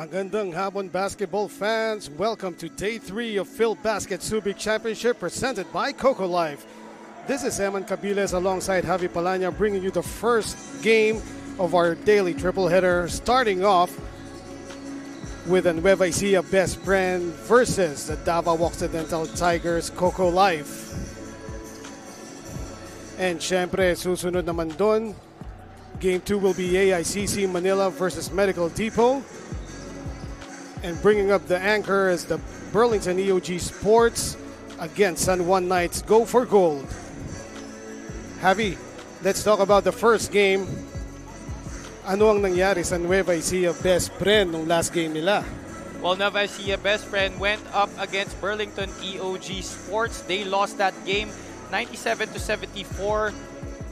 Magandang hapon basketball fans. Welcome to day three of Filbasket Subic Championship presented by Cocolife. This is Eman Cabiles alongside Javi Palanya bringing you the first game of our daily triple header starting off with a Nueva Ecija Bespren versus the Davao Occidental Tigers Cocolife. And syempre, susunod naman doon, Game 2 will be AICC Manila versus Medical Depot. And bringing up the anchor is the Burlington EOG Sports against San Juan Knights Go for Gold. Javi, let's talk about the first game. Ano ang nangyari sa Nueva Ecija Bespren nung last game nila? Well, Nueva Ecija Bespren went up against Burlington EOG Sports. They lost that game 97 to 74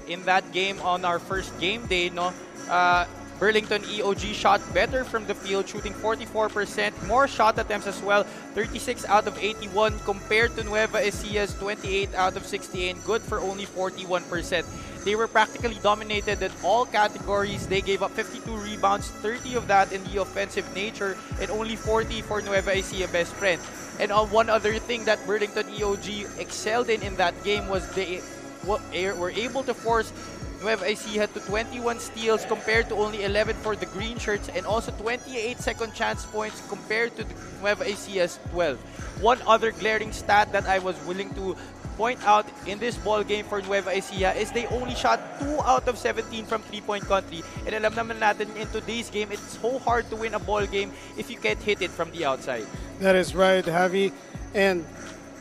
in that game on our first game day. No, uh, Burlington EOG shot better from the field, shooting 44%, more shot attempts as well, 36 out of 81 compared to Nueva Ecija's 28 out of 68, good for only 41%. They were practically dominated in all categories. They gave up 52 rebounds, 30 of that in the offensive nature, and only 40 for Nueva Ecija Bespren. And uh, one other thing that Burlington EOG excelled in in that game was they were able to force Nueva Ecija to 21 steals compared to only 11 for the green shirts and also 28 second chance points compared to Nueva Ecija's 12. One other glaring stat that I was willing to point out in this ball game for Nueva Ecija is they only shot 2 out of 17 from 3-point country. And alam naman natin in today's game, it's so hard to win a ball game if you can't hit it from the outside. That is right, Javi. And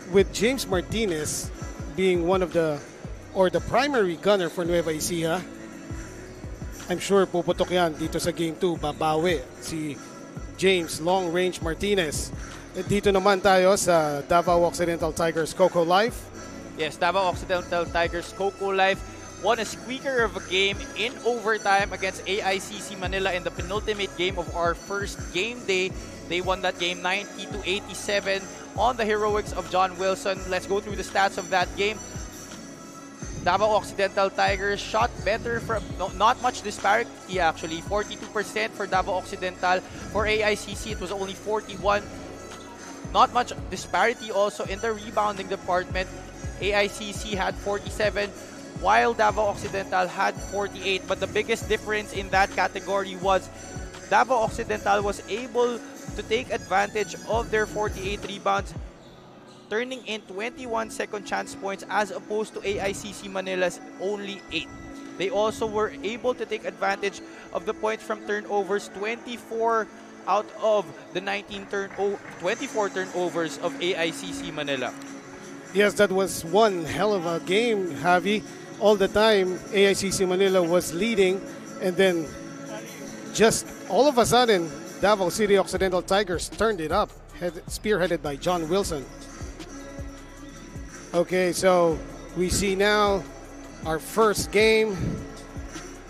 with James Martinez being one of the or the primary gunner for Nueva Ecija, I'm sure puputok yan dito sa Game 2, babawi si James Long Range Martinez. Dito naman tayo sa Davao Occidental Tigers Coco Life. Yes, Davao Occidental Tigers Coco Life won a squeaker of a game in overtime against AICC Manila in the penultimate game of our first game day. They won that game 90 to 87 on the heroics of John Wilson. Let's go through the stats of that game. Davao Occidental Tigers shot better from no, not much disparity actually. 42% for Davao Occidental. For AICC it was only 41 not much disparity also in the rebounding department. AICC had 47 while Davao Occidental had 48 but the biggest difference in that category was Davao Occidental was able to take advantage of their 48 rebounds turning in 21 second chance points as opposed to AICC Manila's only 8. They also were able to take advantage of the points from turnovers 24 out of the 19 turn 24 turnovers of AICC Manila. Yes, that was one hell of a game, Javi. All the time, AICC Manila was leading, and then just all of a sudden, Davao City Occidental Tigers turned it up, head, spearheaded by John Wilson. Okay, so we see now our first game.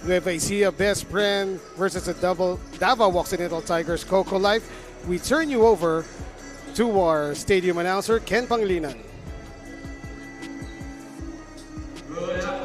We have Ecija Bespren versus the double Davao Occidental Tigers Cocolife. We turn you over to our stadium announcer, Ken Panglinan. There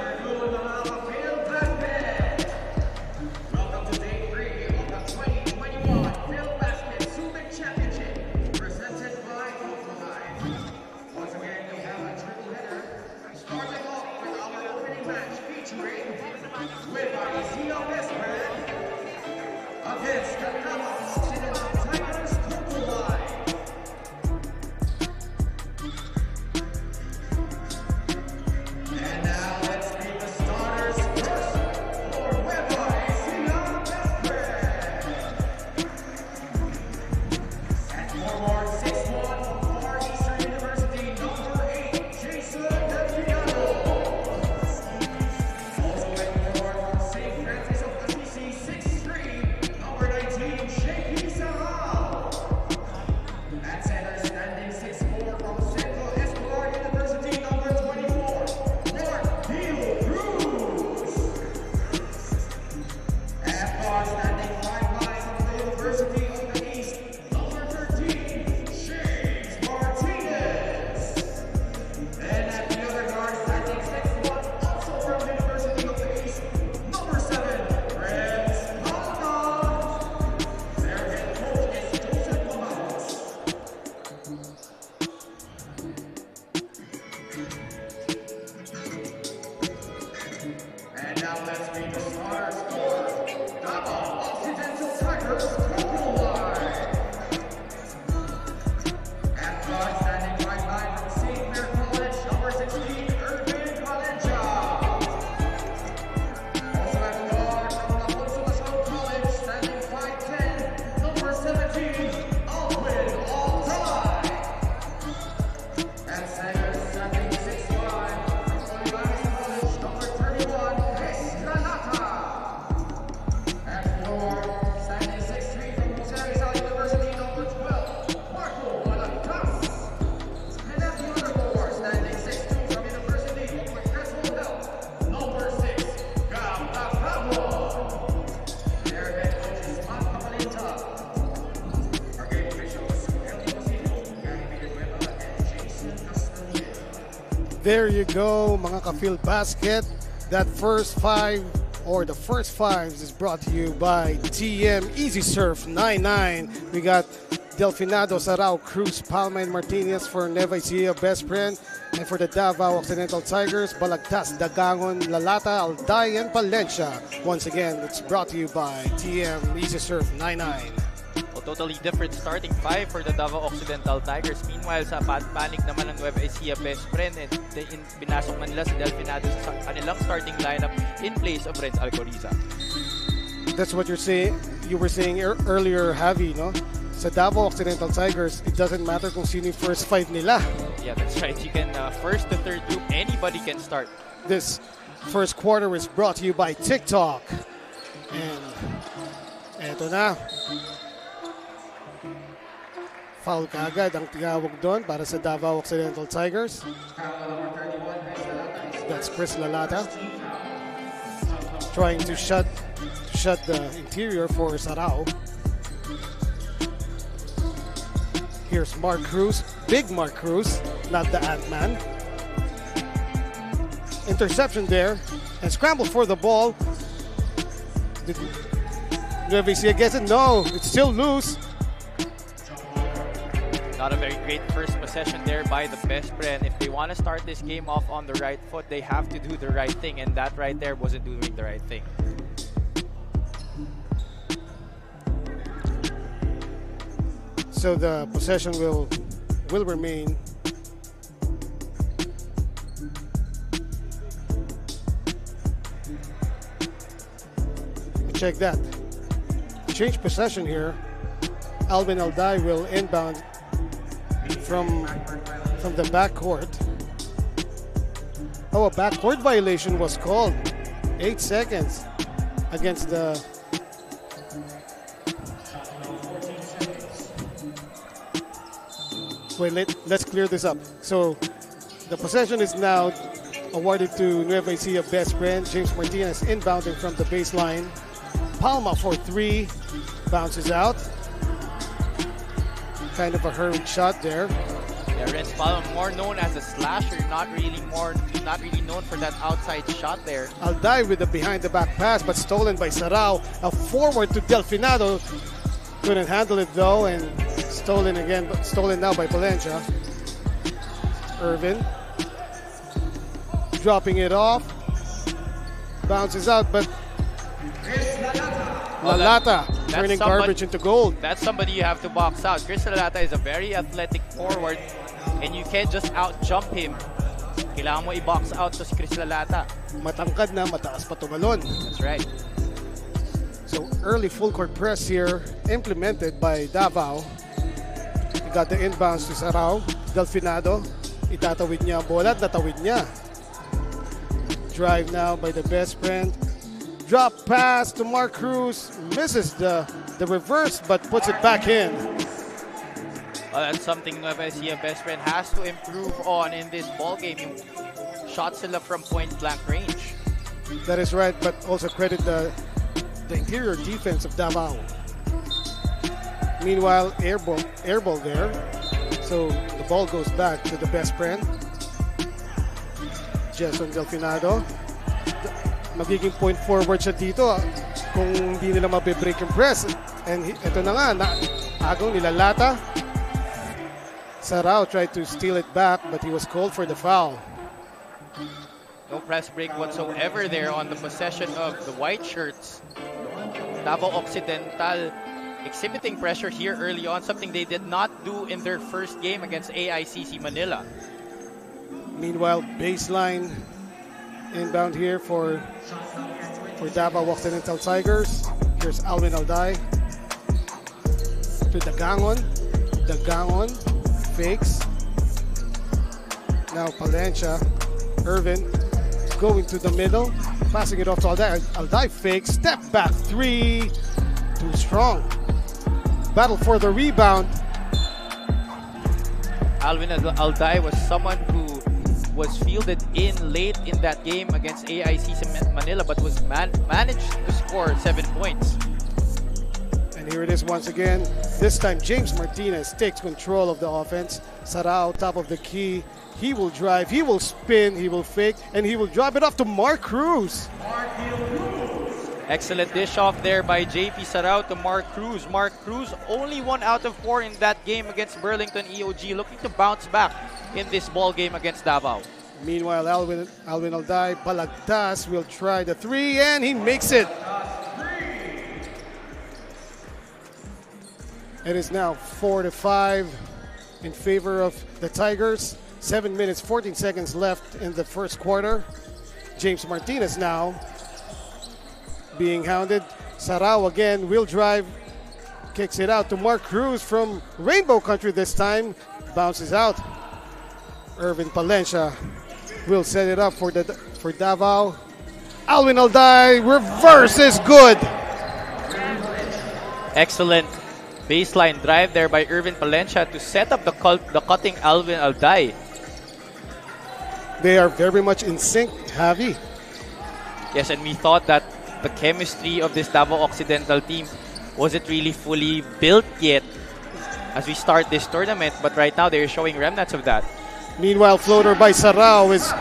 go, mga ka-Filbasket. That first five or the first fives is brought to you by TM Easy Surf 99. We got Delfinado, Sarao, Cruz, Palma, and Martinez for Nueva Bespren. And for the Davao Occidental Tigers, Balagtas, Dagangon, Lalata, Alday, and Palencia. Once again, it's brought to you by TM Easy Surf 99. Totally different starting five for the Davao Occidental Tigers. Meanwhile, sa pan panic naman ng Nueva Ecija Bespren and the, in, pinasok man nila si Delfinado sa kanilang starting lineup in place of Renz Alcoriza. That's what you're saying. You were saying ear- earlier, Javi, no? Sa Davao Occidental Tigers, it doesn't matter kung sino yung first five nila. Yeah, that's right. You can uh, first to third group, anybody can start. This first quarter is brought to you by TikTok. And eto na. Foul kagad ang tinawag doon para sa Davao Occidental Tigers. That's Chris Lalata. Trying to shut to shut the interior for Sarao. Here's Mark Cruz, big Mark Cruz, not the Ant-Man interception there and scramble for the ball. Did Nueva Ecija gets it? No, it's still loose. Not a very great first possession there by the Bespren. If they want to start this game off on the right foot, they have to do the right thing, and that right there wasn't doing the right thing. So the possession will will remain. Check that. Change possession here. Alvin Alday will inbound from from the backcourt. Oh, a backcourt violation was called. Eight seconds against the Wait, let, let's clear this up. So the possession is now awarded to Nueva Ecija best friend. James Martinez inbounding from the baseline. Palma for three. Bounces out. Kind of a hurried shot there. Yeah, Renz Palma, more known as a slasher, not really more, not really known for that outside shot there. Alday with the behind the back pass, but stolen by Sarao. A forward to Delfinado. Couldn't handle it though, and stolen again, but stolen now by Palencia. Irvin dropping it off. Bounces out, but Well, Lalata that- that's turning somebody- garbage into gold. That's somebody you have to box out. Chris Lalata is a very athletic forward, and you can't just out jump him. Kailangan mo i-box out to si Chris Lalata. Matangkad na, mataas pa tumalon. That's right. So early full court press here implemented by Davao. You got the inbounds to Sarao. Delfinado. Itatawid niya ang bola at natawid niya. Drive now by the Bespren. Drop pass to Mark Cruz. Misses the, the reverse but puts it back in. Well, that's something Nueva Ecija Bespren has to improve on in this ball game. Yung shot sila from point blank range. That is right, but also credit the, the interior defense of Davao. Meanwhile, air ball, air ball there. So the ball goes back to the Bespren. Jason Delfinado. Magiging point forward siya dito ah, kung hindi nila mabibreak yung press. And ito na nga, na, agaw nila Lata. Sarao tried to steal it back, but he was called for the foul. No press break whatsoever there on the possession of the white shirts. Davao Occidental exhibiting pressure here early on, something they did not do in their first game against AICC Manila. Meanwhile, baseline inbound here for for Davao Occidental Tigers. Here's Alvin Alday to Dagangon. Dagangon fakes. Now Palencia, Irvin going to the middle, passing it off to Alday. Alday fakes, step back three, too strong. Battle for the rebound. Alvin Al- Alday was someone who was fielded in late in that game against AIC Ma- Manila, but was man- managed to score seven points. And here it is once again. This time, James Martinez takes control of the offense. Sarao, top of the key. He will drive, he will spin, he will fake, and he will drop it off to Mark Cruz. Excellent dish off there by JP Sarao to Mark Cruz. Mark Cruz only one out of four in that game against Burlington EOG, looking to bounce back in this ball game against Davao. Meanwhile, Alvin, Alvin Alday, Balagtas will try the three, and he makes it. It is now 4 to 5 in favor of the Tigers. 7 minutes 14 seconds left in the first quarter. James Martinez now being hounded. Sarao again will drive, kicks it out to Mark Cruz from Rainbow Country this time. Bounces out. Irvin Palencia will set it up for the for Davao. Alvin Alday reverse is good. Excellent baseline drive there by Irvin Palencia to set up the, the cutting Alvin Alday. They are very much in sync, Javi. Yes, and we thought that the chemistry of this Davao Occidental team wasn't really fully built yet as we start this tournament, but right now they're showing remnants of that. Meanwhile, floater by Sarao is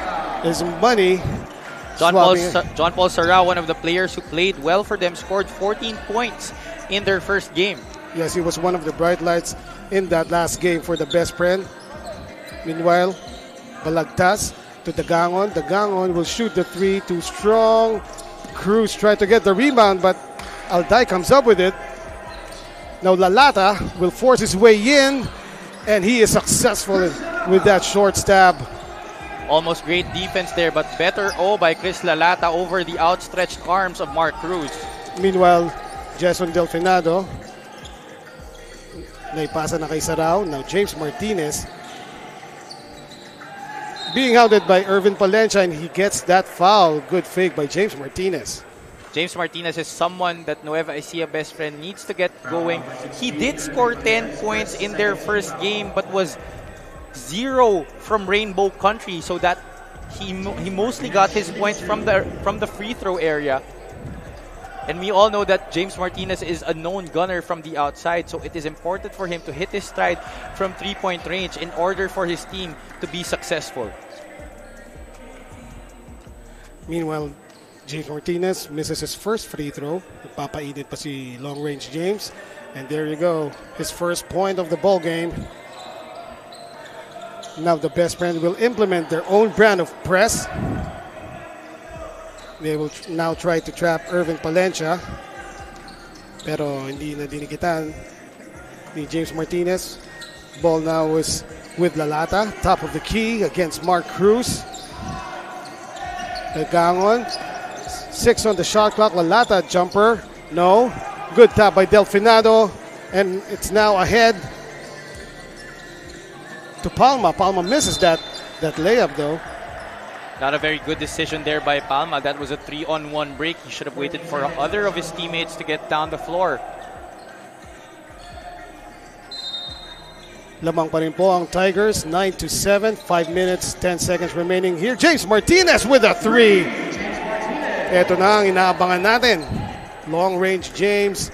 is money. John Paul, Swabbing it. Sa- John Paul Sarao, one of the players who played well for them, scored 14 points in their first game. Yes, he was one of the bright lights in that last game for the Bespren. Meanwhile, Balagtas to Dagangon. Dagangon will shoot the three. Too strong. Cruz tried to get the rebound, but Alday comes up with it. Now Lalata will force his way in, and he is successful in- with that short stab. Almost great defense there, but better O by Chris Lalata over the outstretched arms of Mark Cruz. Meanwhile, Jason Delfinado naipasa na kay Sarao. Now James Martinez being hounded by Irvin Palencia and he gets that foul. Good fake by James Martinez. James Martinez is someone that Nueva Ecija Bespren needs to get going. He did score 10 points in their first game, but was zero from Rainbow Country, so that he he mostly got his points from the from the free throw area. And we all know that James Martinez is a known gunner from the outside, so it is important for him to hit his stride from three-point range in order for his team to be successful. Meanwhile, James Martinez misses his first free throw. Papainit pa si long range James. And there you go. His first point of the ball game. Now the Bespren will implement their own brand of press. They will tr- now try to trap Irvin Palencia. Pero hindi na dinikitan ni James Martinez. Ball now is with Lalata, top of the key against Mark Cruz. Gangon. Six on the shot clock. Lalata jumper. No. Good tap by Delfinado. And it's now ahead to Palma. Palma misses that, that layup though. Not a very good decision there by Palma. That was a three on one break. He should have waited for other of his teammates to get down the floor. Lamang pa rin po ang Tigers. 9 to 7. 5 minutes, 10 seconds remaining here. James Martinez with a three. Ito na ang inaabangan natin. Long range James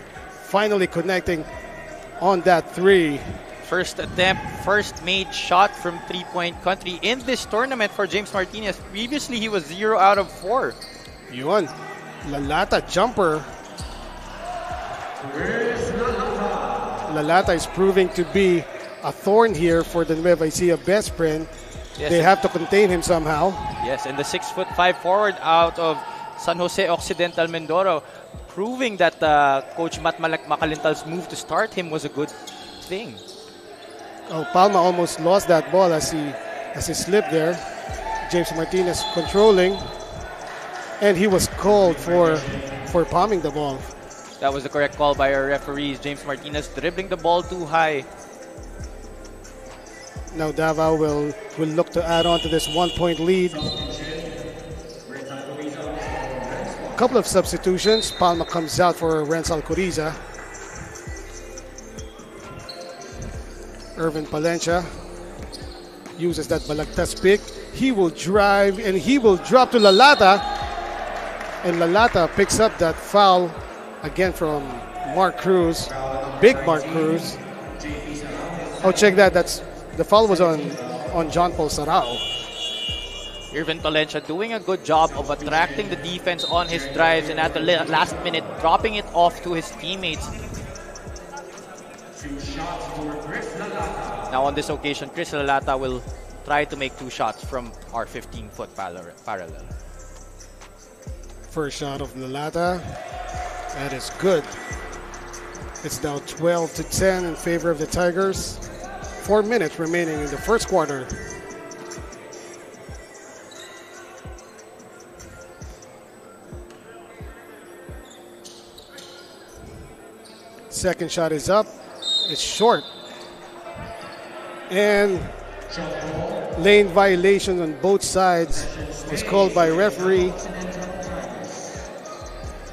finally connecting on that three. First attempt, first made shot from three point country in this tournament for James Martinez. Previously, he was zero out of four. Yun. Lalata jumper. Lalata is proving to be a thorn here for the Nueva Ecija Bespren. Yes, They have to contain him somehow. Yes, and the six foot five forward out of San Jose Occidental Mindoro, proving that uh, Coach Matt Malak Macalintal's move to start him was a good thing. Oh, Palma almost lost that ball as he as he slipped there. James Martinez controlling, and he was called for for palming the ball. That was the correct call by our referees. James Martinez dribbling the ball too high. Now Davao will will look to add on to this one point lead. Couple of substitutions. Palma comes out for Renz Alcoriza. Irvin Palencia uses that Balagtas pick. He will drive and he will drop to Lalata. And Lalata picks up that foul again from Mark Cruz, big Mark Cruz. Oh, check that. That's the foul was on on John Paul Sarao. Irvin Palencia doing a good job of attracting the defense on his drives and at the last minute dropping it off to his teammates. Now on this occasion, Chris Lalata will try to make two shots from our 15-foot parallel. First shot of Lalata. That is good. It's now 12 to 10 in favor of the Tigers. Four minutes remaining in the first quarter. Second shot is up. It's short. And lane violation on both sides is called by referee.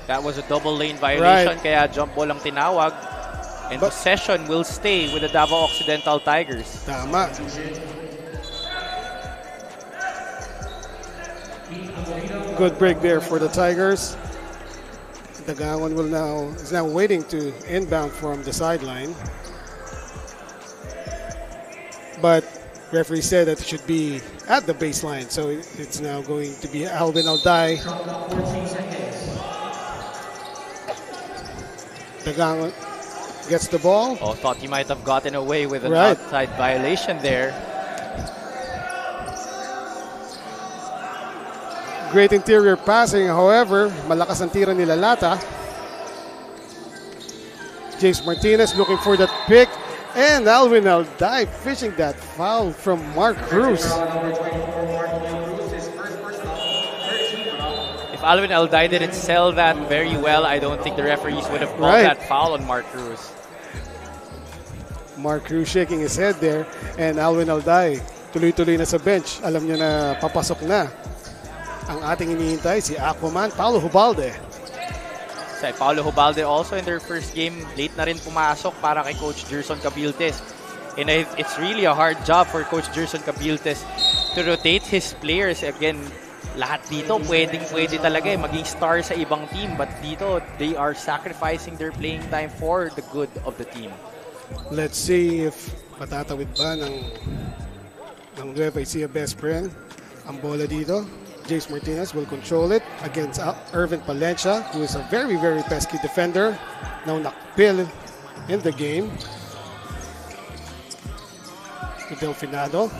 That was a double lane violation, right. kaya jump ball ang tinawag. And but, possession will stay with the Davao Occidental Tigers. Tama. Good break there for the Tigers. Dagangon will now is now waiting to inbound from the sideline. But referee said that it should be at the baseline, so it's now going to be Alvin Alday. Dagangon gets the ball. Oh, thought he might have gotten away with an right. outside violation there. Great interior passing, however, malakas ang tira ni Lalata. James Martinez looking for that pick. And Alvin Alday fishing that foul from Mark Cruz. If Alvin Alday didn't sell that very well, I don't think the referees would have called right. that foul on Mark Cruz. Mark Cruz shaking his head there. And Alvin Alday, tuloy-tuloy na sa bench. Alam niya na papasok na. Ang ating iniintay si Aquaman Paulo Hubalde. Sa Paulo Hubalde also in their first game, late na rin pumasok para kay Coach Gerson Cabiltes. And it's really a hard job for Coach Gerson Cabiltes to rotate his players. Again, lahat dito pwedeng pwede talaga eh, maging star sa ibang team. But dito, they are sacrificing their playing time for the good of the team. Let's see if matatawid ba ng, ng Ecija best friend ang bola dito. James Martinez will control it against uh, Irvin Palencia, who is a very, very pesky defender. Now nakpil in the game. To Delfinado.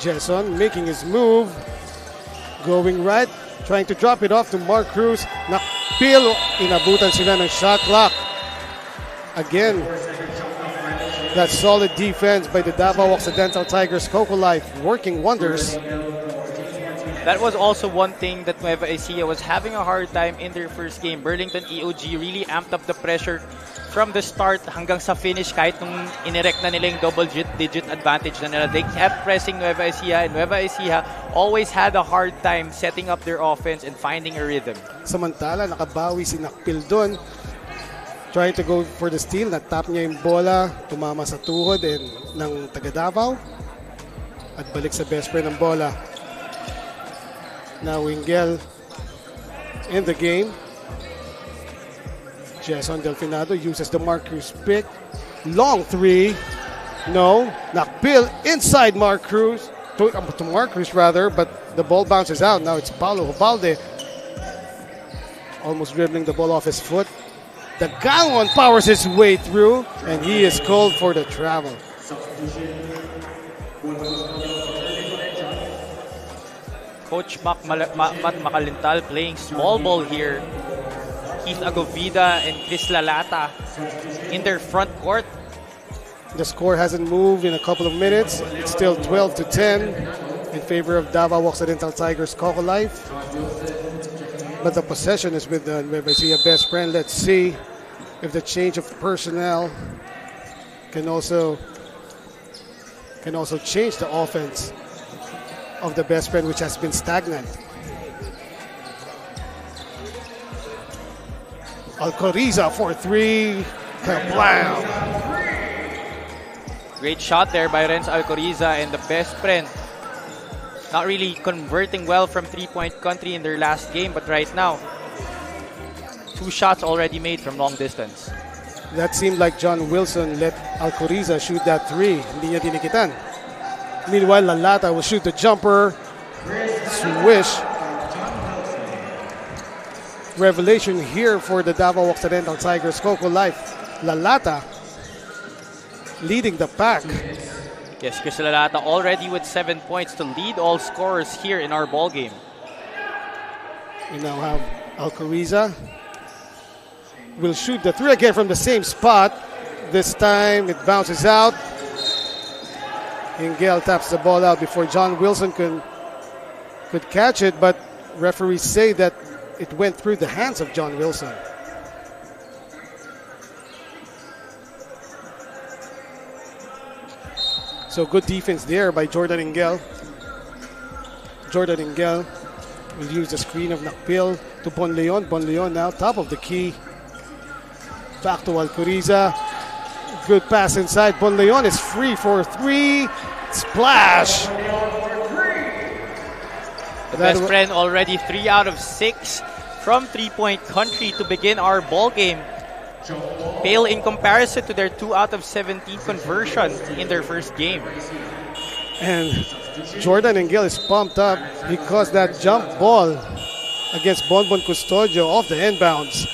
Jason making his move. Going right. Trying to drop it off to Mark Cruz. Nakpil. Inabutan sila ng shot clock. Again, that solid defense by the Davao Occidental Tigers. Cocolife working wonders. That was also one thing that Nueva Ecija was having a hard time in their first game. Burlington EOG really amped up the pressure from the start hanggang sa finish kahit nung inirect na nila yung double digit advantage na nila. They kept pressing Nueva Ecija and Nueva Ecija always had a hard time setting up their offense and finding a rhythm. Samantala, nakabawi si Nakpil doon. Trying to go for the steal, natap niya yung bola, tumama sa tuhod and, ng taga Davao at balik sa best friend ng bola. Now Ingel in the game. Jason Delfinado uses the Marcus pick. Long three. No. Bill inside Mark Cruz. To, um, to Marcus rather, but the ball bounces out. Now it's Paulo Hubalde. Almost dribbling the ball off his foot. The Galwan powers his way through, and he is called for the travel. Coach Mac, Mal- Mac Macalintal playing small ball here. Keith Agovida and Chris Lalata in their front court. The score hasn't moved in a couple of minutes. It's still 12 to 10 in favor of Davao Occidental Tigers Cocolife. But the possession is with the Nueva Bespren. Let's see if the change of personnel can also can also change the offense of the Bespren, which has been stagnant. Alcoriza for three. Kablam! Great shot there by Renz Alcoriza and the Bespren. Not really converting well from three-point country in their last game, but right now, Two shots already made from long distance. That seemed like John Wilson let Alcoriza shoot that three. Hindi niya tinikitan. Meanwhile, Lalata will shoot the jumper. Swish. Revelation here for the Davao Occidental Tigers. Cocolife. Lalata leading the pack. Yes, Chris Lalata already with seven points to lead all scorers here in our ball game. We now have Alcoriza. Will shoot the three again from the same spot. This time it bounces out. Ingel taps the ball out before John Wilson can, could catch it, but referees say that it went through the hands of John Wilson. So good defense there by Jordan Ingel. Jordan Ingel will use the screen of Nakpil to Bonleon. Bonleon now top of the key. Back to Alcoriza. Good pass inside. Bonleon is free for three. Splash. The best friend already three out of six from three-point country to begin our ball game. Pale in comparison to their two out of 17 conversion in their first game. And Jordan Engel is pumped up because that jump ball against Bonbon Custodio off the inbounds.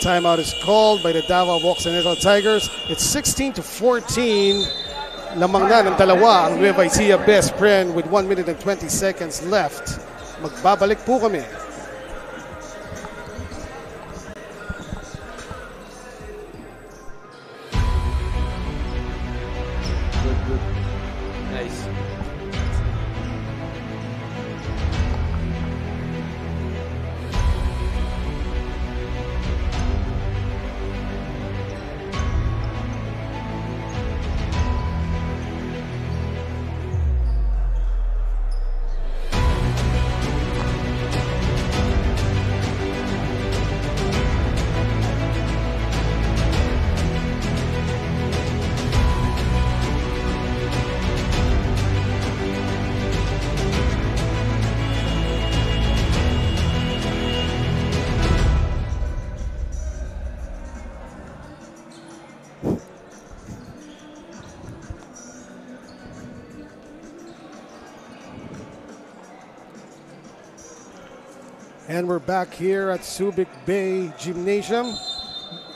Timeout is called by the Davao Occidental Tigers. It's 16 to 14. Lamang na ng dalawa ang Nueva Bespren with 1 minute and 20 seconds left. Magbabalik po kami. And we're back here at Subic Bay Gymnasium.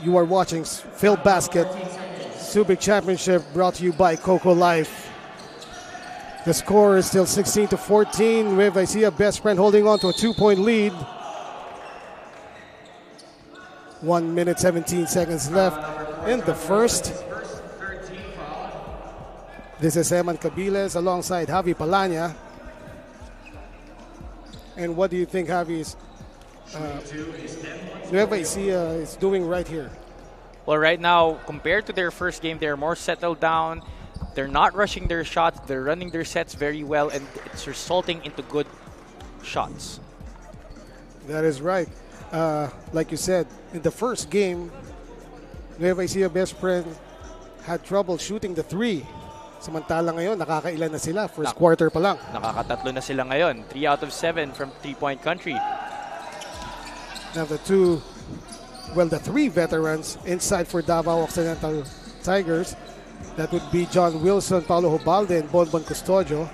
You are watching Filbasket Subic Championship brought to you by Cocolife. The score is still 16 to 14 with Ecija best friend holding on to a two-point lead. One minute 17 seconds left in the first. This is Eman Cabiles alongside Javi Palanya. And what do you think Javi, uh, Nueva Ecija is doing right here? Well, right now, compared to their first game, they're more settled down. They're not rushing their shots. They're running their sets very well, and it's resulting into good shots. That is right. Uh, like you said, in the first game, Nueva Ecija Bespren had trouble shooting the three. Samantala ngayon, nakakailan na sila. First quarter pa lang. Nakakatatlo na sila ngayon. Three out of seven from three-point country. Now the two, well, the three veterans inside for Davao Occidental Tigers. That would be John Wilson, Paulo Hubalde, and Bonbon Custodio.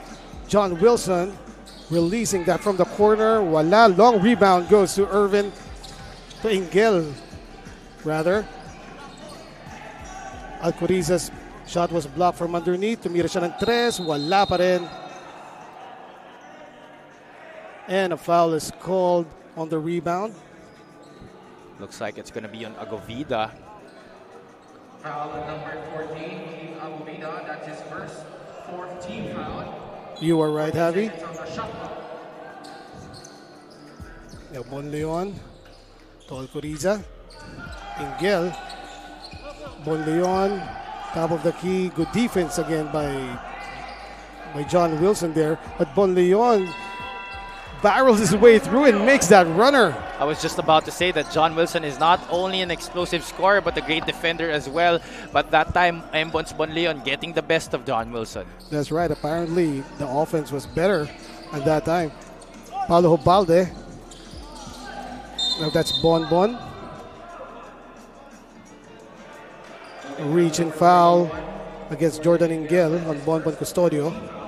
John Wilson releasing that from the corner. Wala. Long rebound goes to Irvin, to Ingel, rather. Alcoriza's shot was blocked from underneath. Tumira siya tres. Wala pa rin. And a foul is called on the rebound. Looks like it's going to be on Agovida. Foul number 14, King Almeida. That's his first fourth team foul. You are right, Javi. It's on the shot clock. Bon Leon, Tol Coriza, Ingel, Bon Leon, top of the key. Good defense again by by John Wilson there. But Bon Leon barrels his way through and makes that runner. I was just about to say that John Wilson is not only an explosive scorer but a great defender as well. But that time, Mbons Bonleon getting the best of John Wilson. That's right. Apparently, the offense was better at that time. Paulo Hubalde Now that's Bon Bon. Reach and foul against Jordan Ingel on Bon Bon Custodio.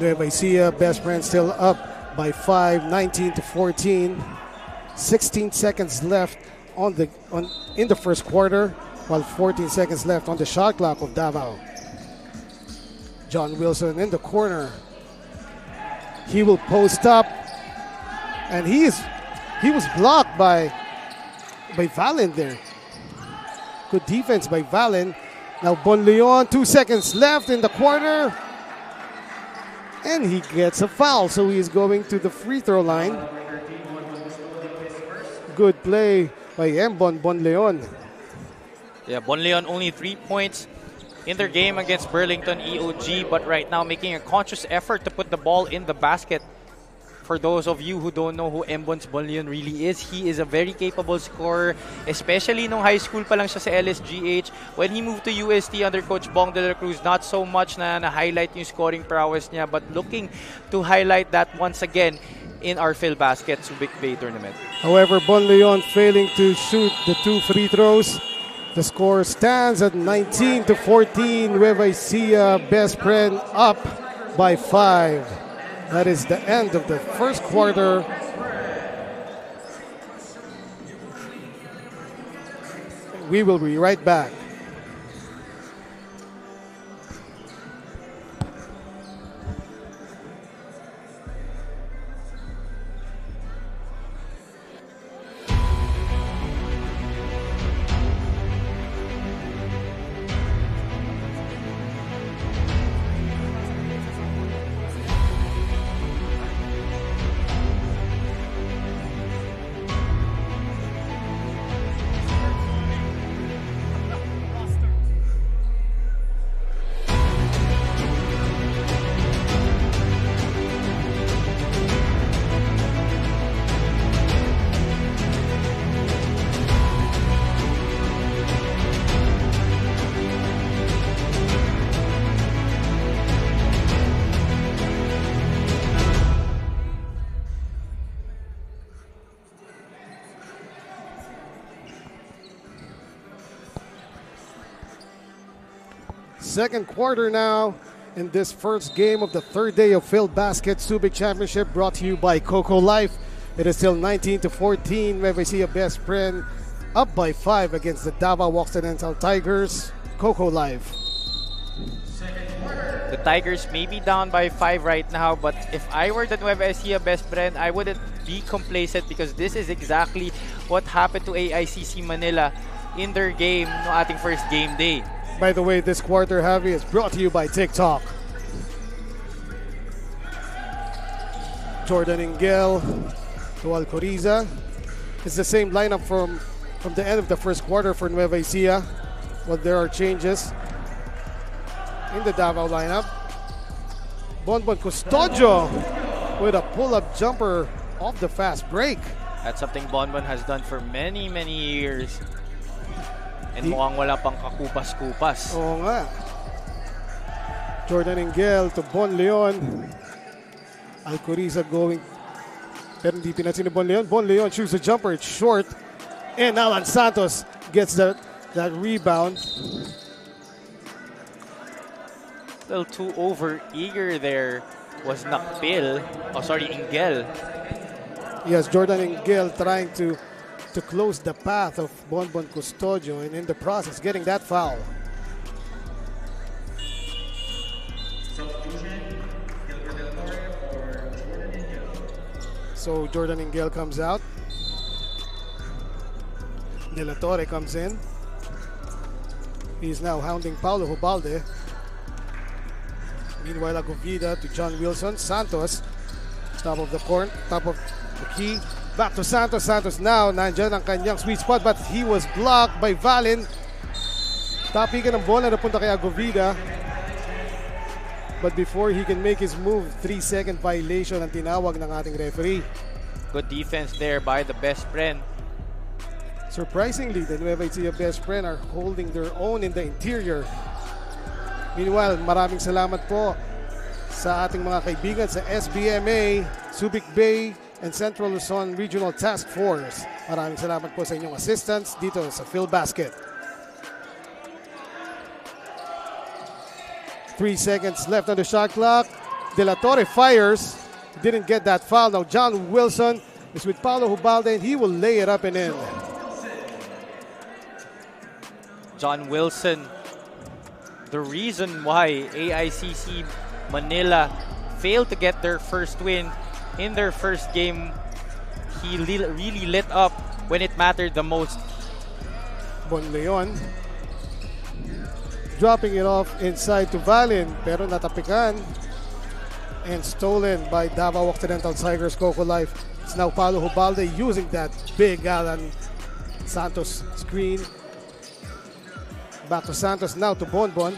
Nueva Ecija, Bespren still up by 5, 19 to 14. 16 seconds left on the on in the first quarter, while 14 seconds left on the shot clock of Davao. John Wilson in the corner. He will post up, and he is he was blocked by by Valen there. Good defense by Valen. Now Bon Leon, two seconds left in the quarter. And he gets a foul, so he is going to the free throw line. Good play by Mbon Bon Leon. Yeah, Bon Leon only three points in their game against Burlington EOG, but right now making a conscious effort to put the ball in the basket. For those of you who don't know who Mbons Bon Leon really is, he is a very capable scorer, especially nung high school pa lang siya sa LSGH. When he moved to UST under Coach Bong de la Cruz, not so much na na-highlight yung scoring prowess niya, but looking to highlight that once again in our Filbasket Subic Bay tournament. However, Bon Leon failing to shoot the two free throws. The score stands at 19 to 14. Nueva Ecija, Bespren up by five. That is the end of the first quarter. We will be right back. Second quarter now in this first game of the third day of Filbasket Subic Championship brought to you by Cocolife. It is still 19 to 14. Where we see Ecija Bespren up by five against the Davao Occidental Tigers. Cocolife. The Tigers may be down by five right now, but if I were the Nueva Ecija Bespren, I wouldn't be complacent because this is exactly what happened to AICC Manila in their game no ating first game day. By the way, this quarter heavy is brought to you by TikTok. Jordan Ingel to Alcoriza. It's the same lineup from, from the end of the first quarter for Nueva Ecija, but there are changes in the Davao lineup. Bonbon Custodio with a pull-up jumper off the fast break. That's something Bonbon has done for many, many years. And mukhang wala pang kakupas-kupas. Oo nga. Jordan Ingel to Bon Leon. Alcoriza going. Pero hindi pinansin ni Bon Leon. Bon Leon shoots a jumper. It's short. And Alan Santos gets that, that rebound. little too over eager there was Nakpil. Oh, sorry, Ingel. Yes, Jordan Ingel trying to to close the path of Bonbon Custodio and in the process getting that foul. So Jordan Ingel comes out. De La Torre comes in. He's now hounding Paulo Hubalde. Meanwhile, Agovida to John Wilson. Santos, top of the court, top of the key. Back to Santos. Santos now, nandyan ang kanyang sweet spot but he was blocked by Valen. Tapigan ng bola napunta kay Agovida. But before he can make his move, 3-second violation ang tinawag ng ating referee. Good defense there by the best friend. Surprisingly, the Nueva Ecija best friend are holding their own in the interior. Meanwhile, maraming salamat po sa ating mga kaibigan sa SBMA, Subic Bay, and Central Luzon Regional Task Force. Maraming salamat po sa inyong assistance dito sa Filbasket. Three seconds left on the shot clock. De La Torre fires. Didn't get that foul. Now John Wilson is with Paulo Hubalde and he will lay it up and in. John Wilson, the reason why AICC Manila failed to get their first win in their first game, he really lit up when it mattered the most. Bon Leon dropping it off inside to Valin pero natapikan and stolen by Davao Occidental Tigers Cocolife. It's now Paulo Hubalde using that big Alan Santos screen. Back to Santos now to Bonbon.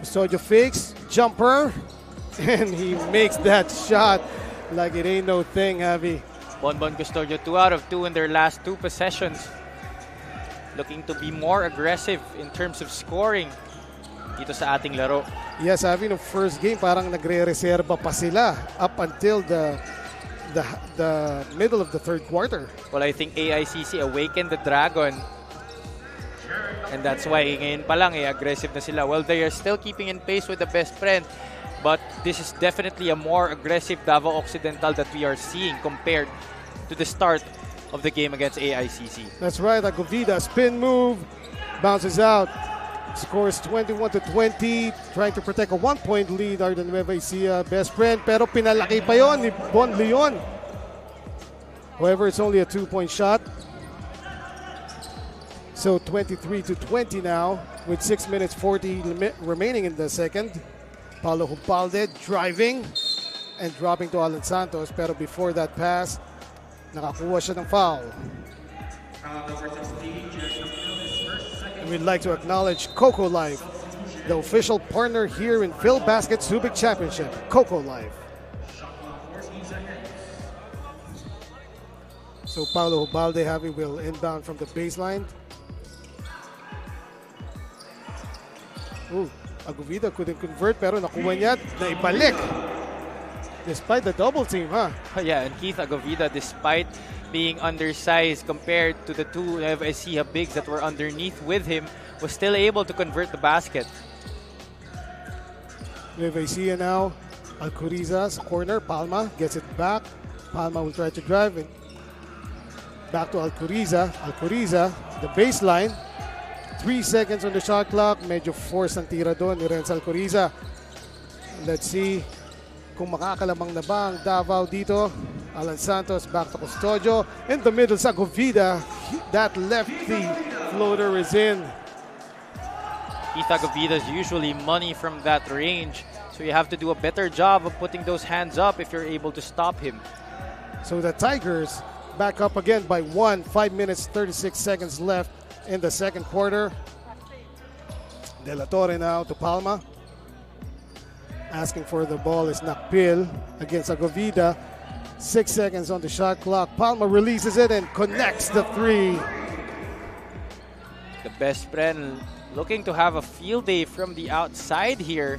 Custodio fakes, jumper, and he makes that shot like it ain't no thing, Javi. Bonbon Custodio, 2 out of 2 in their last two possessions. Looking to be more aggressive in terms of scoring dito sa ating laro. Yes, Avi, no first game parang nagre-reserva pa sila up until the the the middle of the third quarter. Well, I think AICC awakened the dragon. And that's why ngayon pa lang eh, aggressive na sila. Well, they are still keeping in pace with the best friend. But this is definitely a more aggressive Davao Occidental that we are seeing compared to the start of the game against AICC. That's right, Agovida spin move, bounces out, scores 21 to 20, trying to protect a one-point lead. Arden Nueva Ecija, Bespren, pero pinalaki pa yon ni Bon Leon. However, it's only a two-point shot. So 23 to 20 now, with 6 minutes 40 remaining in the second. Paulo Hubalde driving and dropping to Alan Santos. Pero before that pass, nakakuha siya ng foul. Foul number 16, Jacob Phillips, first, second. And we'd like to acknowledge Cocolife, the official partner here in Filbasket Subic Championship. Cocolife. Shot clock 14 seconds. So Paulo Hubalde having will inbound from the baseline. Ooh, Agovida couldn't convert pero nakuha niya at naibalik. Despite the double team, huh? Yeah, and Keith Agovida, despite being undersized compared to the two FSC bigs that were underneath with him, was still able to convert the basket. Ecija now. Alcoriza sa corner. Palma gets it back. Palma will try to drive it. Back to Alcoriza. Alcoriza, the baseline. Three seconds on the shot clock. Medyo force ang tira doon ni Renz Alcoriza. Let's see kung makakalamang na ba ang Davao dito. Alan Santos back to Custodio. In the middle sa Govida. That lefty floater is in. Keith Agovida is usually money from that range, so you have to do a better job of putting those hands up if you're able to stop him. So the Tigers back up again by one. Five minutes, 36 seconds left in the second quarter. De La Torre now to Palma. Asking for the ball is Nakpil against Agovida. Six seconds on the shot clock. Palma releases it and connects the three. The Bespren looking to have a field day from the outside here.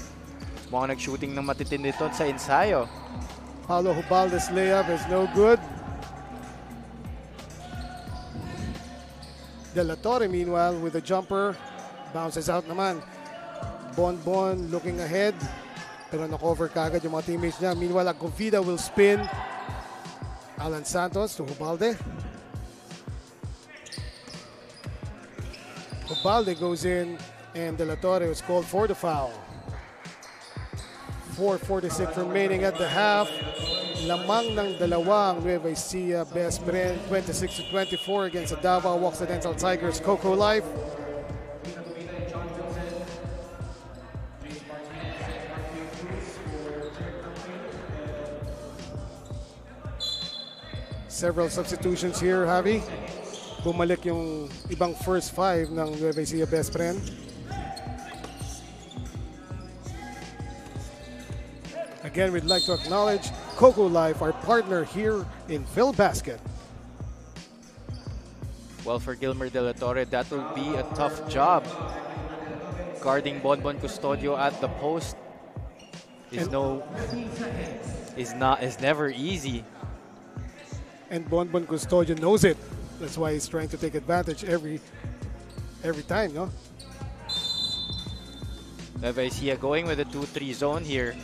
Mukhang nag-shooting ng matitindi sa ensayo. Paulo Hubalde's layup is no good. De La Torre, meanwhile, with a jumper, bounces out naman. Bon Bon looking ahead, pero na-cover kagad yung mga teammates niya. Meanwhile, Agovida will spin. Alan Santos to Hubalde. Hubalde goes in, and De La Torre was called for the foul. 4.46 remaining at the half. Lamang ng dalawa ang Nueva Ecija Bespren 26 to 24 against the Davao Occidental Tigers Cocolife. Several substitutions here, Javi. Bumalik yung ibang first five ng Nueva Ecija Bespren. Again, we'd like to acknowledge Cocolife, our partner here in Filbasket. Well, for Gilmer De La Torre, that will be a tough job. Guarding Bonbon Custodio at the post is And- no is not is never easy. And Bonbon Custodio knows it. That's why he's trying to take advantage every every time, no? Nueva Ecija going with a 2-3 zone here.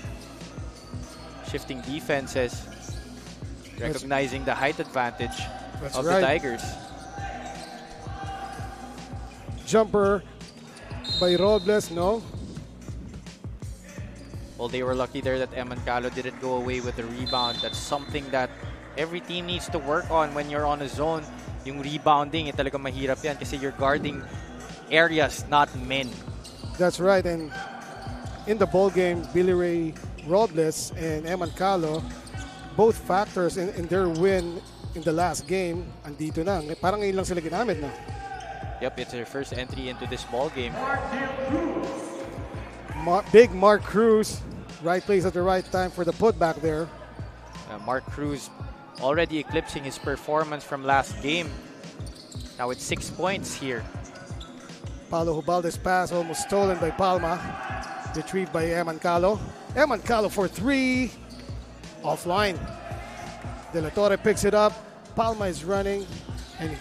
Shifting defenses. Recognizing the height advantage That's of right. the Tigers. Jumper by Robles, no? Well, they were lucky there that Eman Calo didn't go away with the rebound. That's something that every team needs to work on when you're on a zone. Yung rebounding, eh, talagang mahirap yan kasi you're guarding areas, not men. That's right. And in the ball game, Billy Ray Robles and Eman Calo, both factors in, in their win in the last game, andito na. Parang ngayon lang sila ginamit na. Yep, it's their first entry into this ball game. Ma- big Mark Cruz, right place at the right time for the putback there. Uh, Mark Cruz already eclipsing his performance from last game. Now it's six points here. Paulo Hubalde's pass almost stolen by Palma. Retrieved by Eman Calo. Eman Calo for three. Offline. De La Torre picks it up. Palma is running. And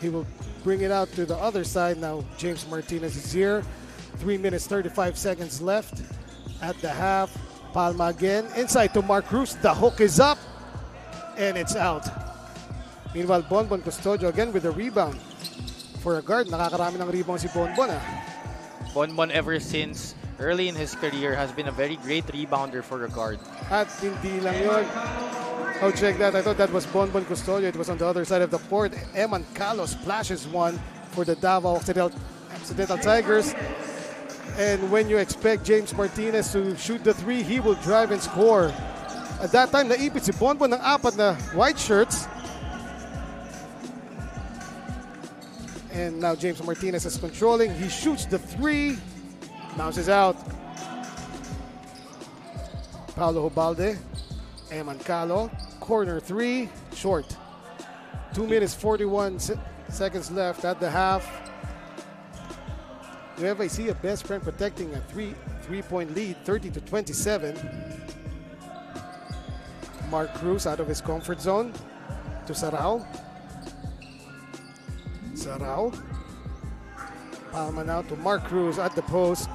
he will bring it out to the other side. Now James Martinez is here. Three minutes, 35 seconds left at the half. Palma again. Inside to Mark Cruz. The hook is up. And it's out. Meanwhile, Bonbon Custodio again with the rebound. For a guard, nakakarami ng rebound si Bonbon. Ah. Bonbon ever since early in his career has been a very great rebounder for a guard. At hindi lang yun. Oh, check that. I thought that was Bonbon Custodio. It was on the other side of the court. Eman Calo splashes one for the Davao Occidental, Occidental Tigers. And when you expect James Martinez to shoot the three, he will drive and score. At that time, naipit si Bonbon ng apat na white shirts. And now James Martinez is controlling. He shoots the three. Bounces out. Paulo Hubalde. Eman Calo. Corner three. Short. Two minutes 41 se- seconds left at the half. You ever Nueva a Bespren protecting a three three point lead, 30 to 27. Mark Cruz out of his comfort zone to Sarao. Sarao. Palma now to Mark Cruz at the post.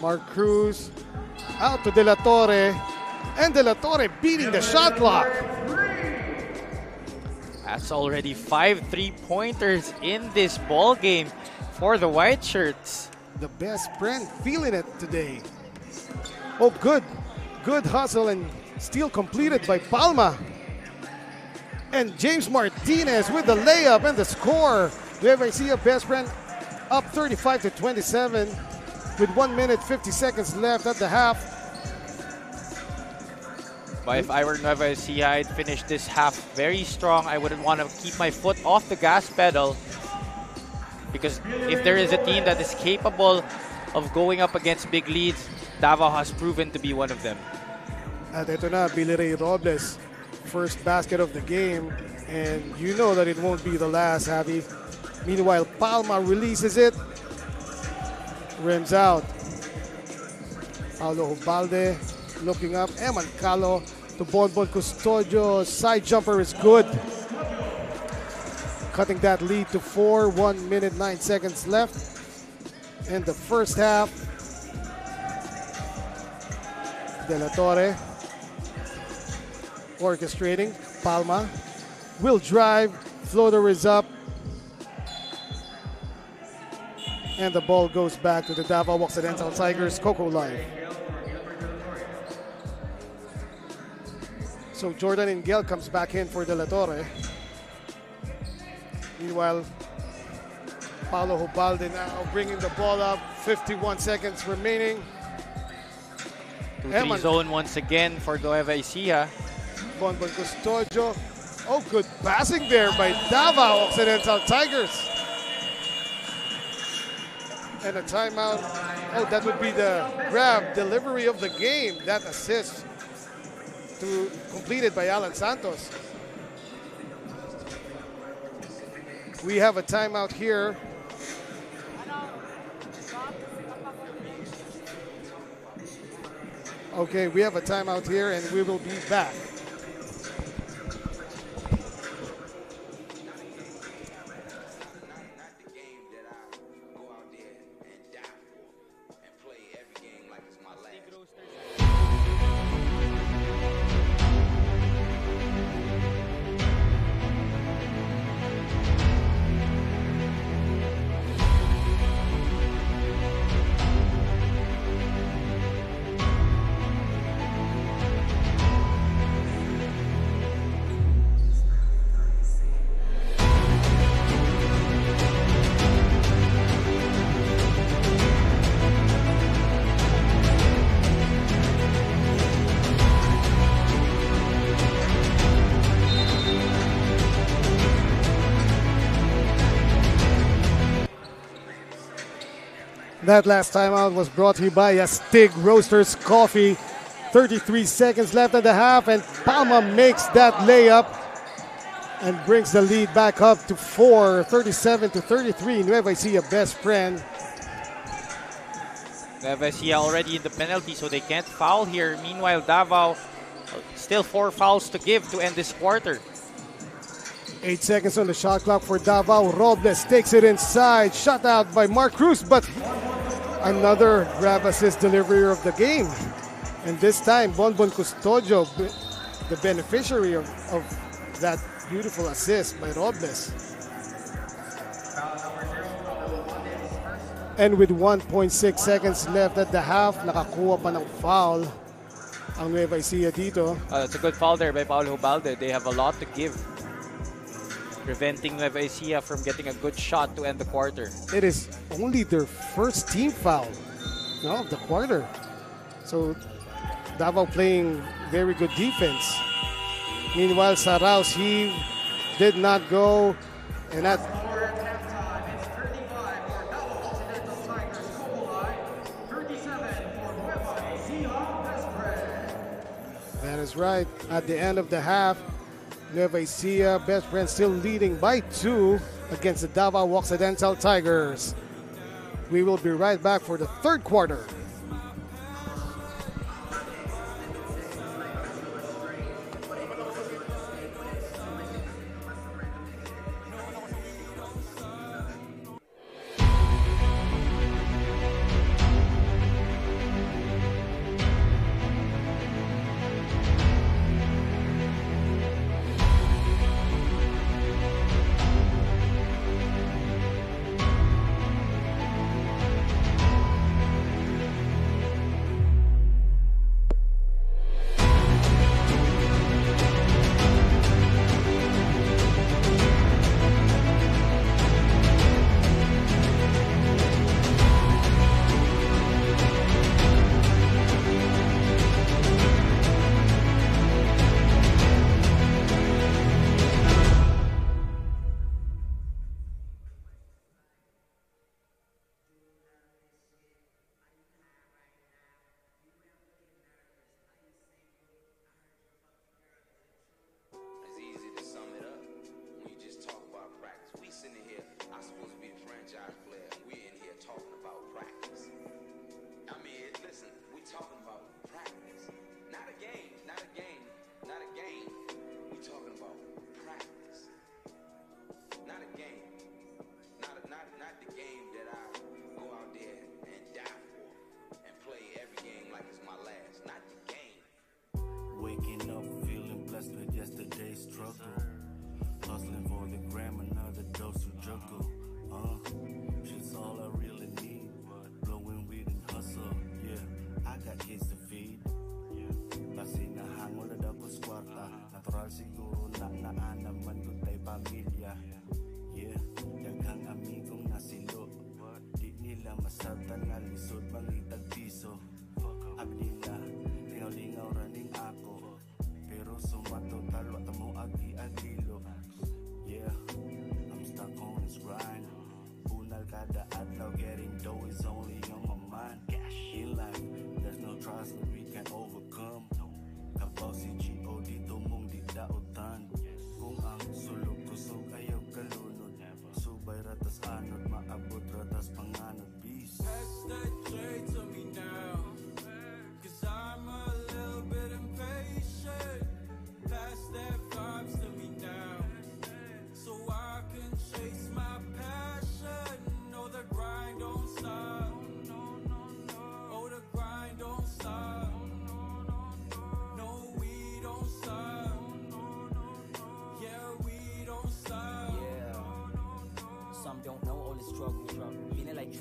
Mark Cruz out to De La Torre. And De La Torre beating the shot clock. That's already five three-pointers in this ball game for the white shirts. The Bespren feeling it today. Oh, good. Good hustle and steal completed by Palma. And James Martinez with the layup and the score. Nueva Ecija Bespren up 35 to 27 with 1 minute 50 seconds left at the half. But if I were Nueva Ecija, I'd finish this half very strong. I wouldn't want to keep my foot off the gas pedal because if there is a team that is capable of going up against big leads, Davao has proven to be one of them. At ito na, Billy Ray Robles. First basket of the game. And you know that it won't be the last, Javi. Meanwhile, Palma releases it. Rims out. Paulo Hubalde looking up. Eman Calo to Bonbon Custodio. Side jumper is good. Cutting that lead to four. One minute, nine seconds left. In the first half. De La Torre orchestrating. Palma will drive. Floater is up. And the ball goes back to the Davao Occidental Tigers Cocolife. So Jordan Ingel comes back in for De La Torre. Meanwhile, Paulo Hubalde now bringing the ball up. 51 seconds remaining. 2-3 zone once again for Nueva Ecija. Bonbon Custodio. Oh, good passing there by Davao Occidental Tigers. And a timeout. Oh, that would be the grab delivery of the game. That assist to completed by Alan Santos. We have a timeout here. Okay, we have a timeout here and we will be back. That last timeout was brought to you by Astig Roasters Coffee. 33 seconds left at the half, and Palma makes that layup and brings the lead back up to 4, 37 to 33. Nueva Ecija Bespren. Nueva Ecija already in the penalty, so they can't foul here. Meanwhile, Davao still four fouls to give to end this quarter. Eight seconds on the shot clock for Davao. Robles takes it inside. Shut out by Mark Cruz, but another grab assist delivery of the game. And this time, Bonbon Custodio, the beneficiary of, of that beautiful assist by Robles. And with 1.6 seconds left at the half, nakakuha pa ng foul ang Nueva Ecija dito. Uh, it's a good foul there by Paulo Hubalde. They have a lot to give, preventing Nueva from getting a good shot to end the quarter. It is only their first team foul no, of the quarter. So Davao playing very good defense. Meanwhile, Saraus, he did not go. And that That is right. At the end of the half, Nueva Ecija, Bespren, still leading by two against the Davao Occidental Tigers. We will be right back for the third quarter.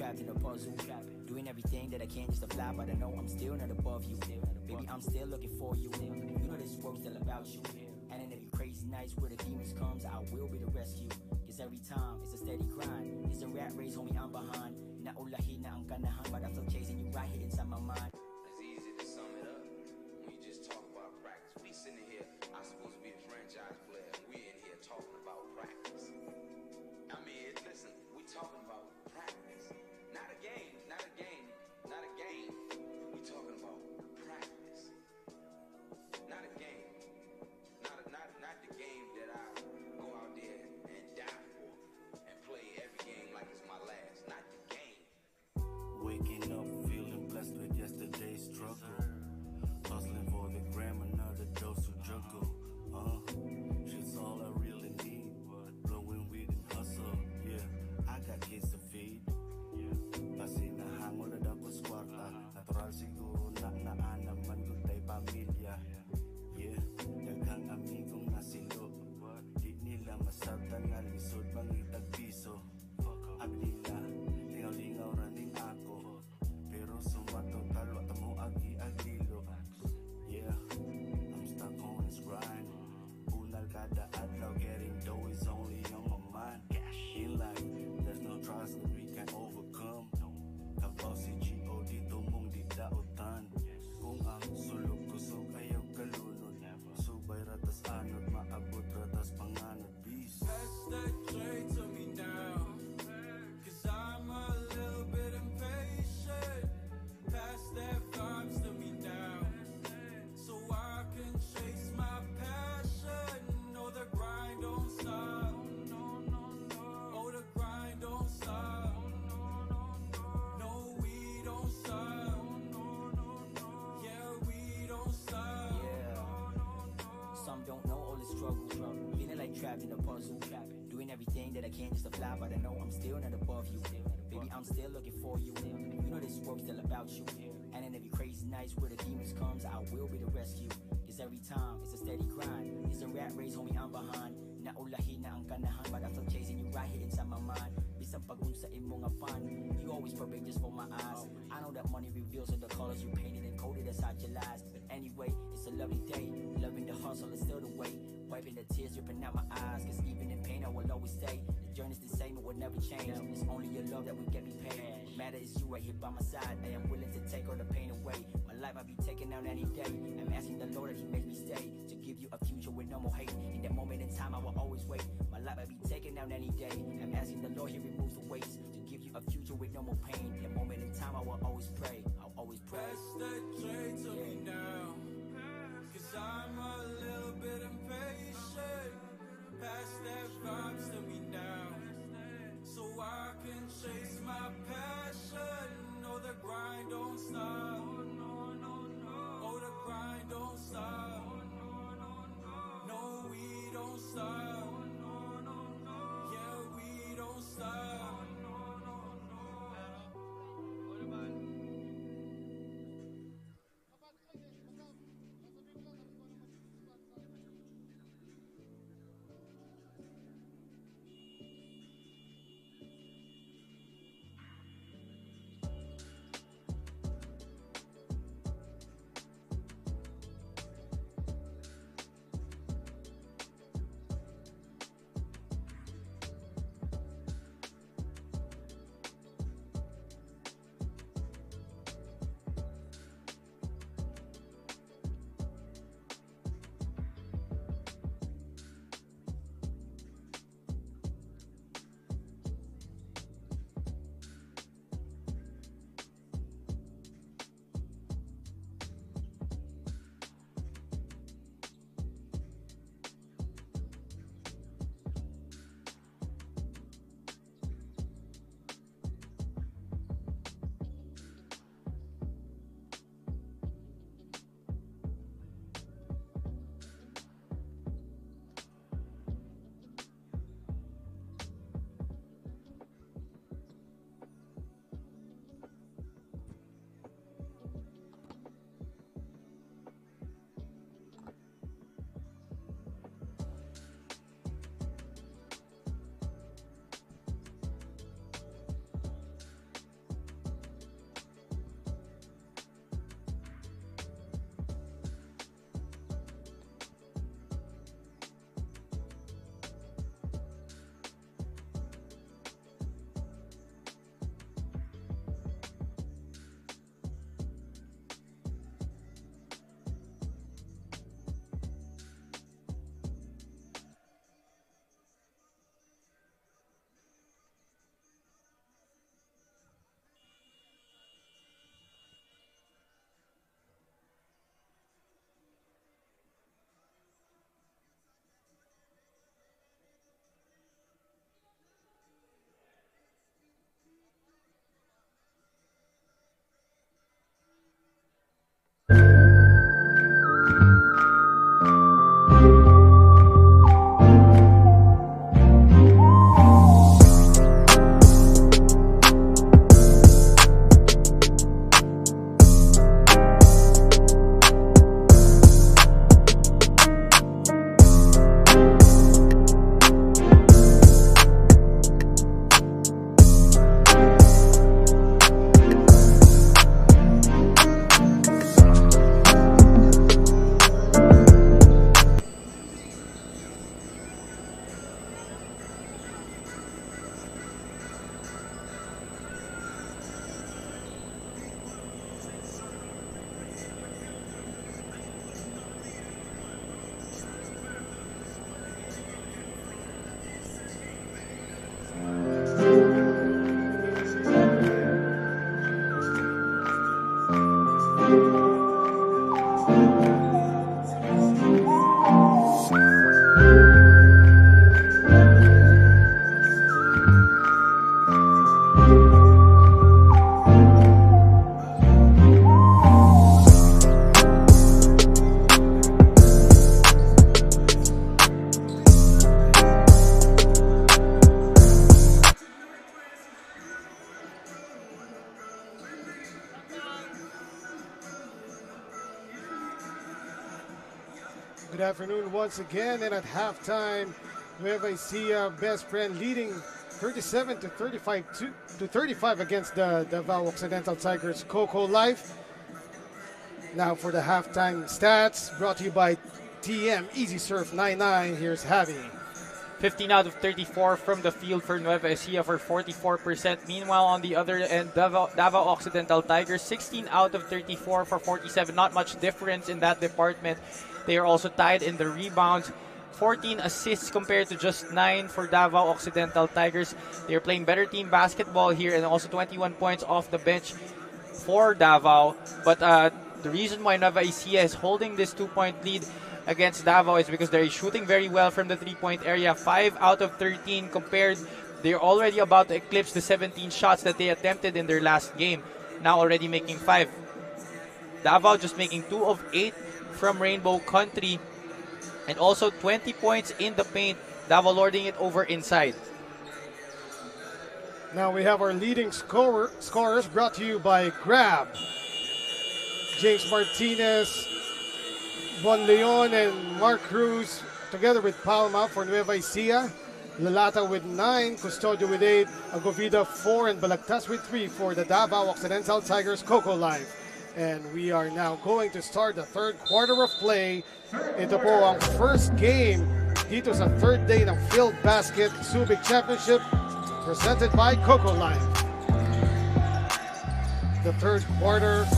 Trapped in a puzzle. Doing everything that I can just to fly, but I know I'm still not above you. Baby, I'm still looking for you. You know this world's still about you. And in every crazy nights where the demons comes, I will be the rescue. Cause every time it's a steady grind. It's a rat race, homie, I'm behind. Naulahi na ang ganahan, but I'm still chasing trapped in a puzzle. Doing everything that I can just to fly, but I know I'm still not above you. Baby, I'm still looking for you. You know this world's still about you. And in every crazy nights where the demons comes, I will be the rescue. Cause every time it's a steady grind. It's a rat race, homie, I'm behind. Naulahi na ang kanahan, but I'm still chasing you right here inside my mind. Bisang pagunsain mo nga fun. You always perfect just for my eyes. I know that money reveals all the colors you painted and coded inside your lies. But anyway, it's a lovely day. Loving the hustle is still the. Wiping the tears dripping out my eyes. Cause even in pain, I will always stay. The journey's the same, it will never change. It's only your love that will get me paid. Matter is you right here by my side. I am willing to take all the pain away. My life I'll be taking out any day. I'm asking the Lord that He makes me stay. To give you a future with no more hate. In that moment in time, I will always wait. My life I'll be taking out any day. I'm asking the Lord He removes the weights. To give you a future with no more pain. In that moment in time, I will always pray. I'll always pray. Pass that J to me now. Cause I'm a little bit impatient. Pass that vibes to me now. So I can chase my passion. No, the grind don't stop. Oh, the grind don't stop. No, we don't stop. Yeah, we don't stop. you once again, and at halftime, we Nueva uh, Ecija Bespren leading 37 to 35 to, to 35 against the Davao Occidental Tigers Cocolife. Now for the halftime stats brought to you by TM Easy Surf 99. Here's Javi. 15 out of 34 from the field for Nueva Ecija for 44%. Meanwhile, on the other end, Davao, Davao Occidental Tigers 16 out of 34 for 47. Not much difference in that department. They are also tied in the rebounds. 14 assists compared to just 9 for Davao Occidental Tigers. They're playing better team basketball here and also 21 points off the bench for Davao. But uh, the reason why Nueva Ecija is holding this two-point lead against Davao is because they're shooting very well from the three-point area. 5 out of 13 compared. They're already about to eclipse the 17 shots that they attempted in their last game. Now already making 5. Davao just making 2 of 8 from Rainbow Country. And also 20 points in the paint. Davao lording it over inside. Now we have our leading scorer, scorers brought to you by Grab. James Martinez, Bon Leon, and Mark Cruz together with Palma for Nueva Ecija. Lalata with 9, Custodio with 8, Agovida 4, and Balagtas with 3 for the Davao Occidental Tigers Cocolife. And we are now going to start the third quarter of play. Ito po ang first game dito sa third day in ng Filbasket Subic Championship presented by Cocolife. The third quarter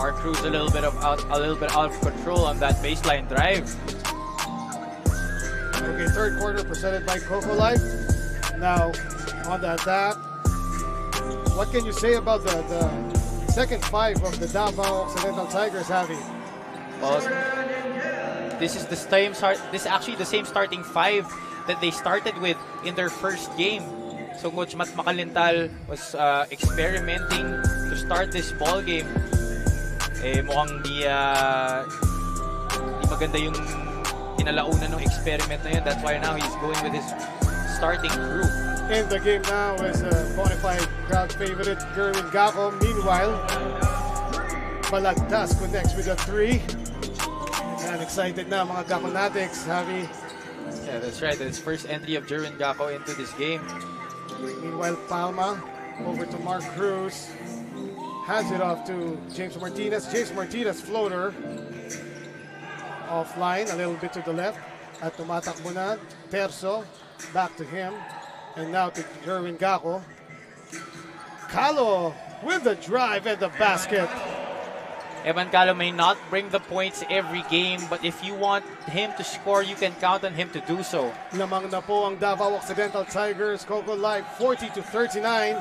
Mark Cruz a little bit of out, a little bit out of control on that baseline drive. Okay, third quarter presented by Cocolife. Now, on the attack, what can you say about the, the second five of the Davao Occidental Tigers, Javi? Well, this is the same start. This is actually the same starting five that they started with in their first game. So Coach Matt Makalintal was uh, experimenting to start this ball game. Eh mukhang di, uh, di maganda yung kinalaunan ng experiment na yun. That's why now he's going with his starting crew. In the game now is a uh, bona fide crowd favorite, Jerwin Gaco. Meanwhile, Balagtas connects with a three. And excited na mga Gakonatics, Javi. Yeah, that's right. That's first entry of Jerwin Gaco into this game. Meanwhile, Palma over to Mark Cruz. Hands it off to James Martinez. James Martinez floater. Offline, a little bit to the left. At tumatakbo na. Terzo. Back to him. And now to Jerwin Gaco. Calo with the drive and the basket. Evan Calo may not bring the points every game, but if you want him to score, you can count on him to do so. Lamang na po ang Davao Occidental Tigers. Cocolife 40 to 39.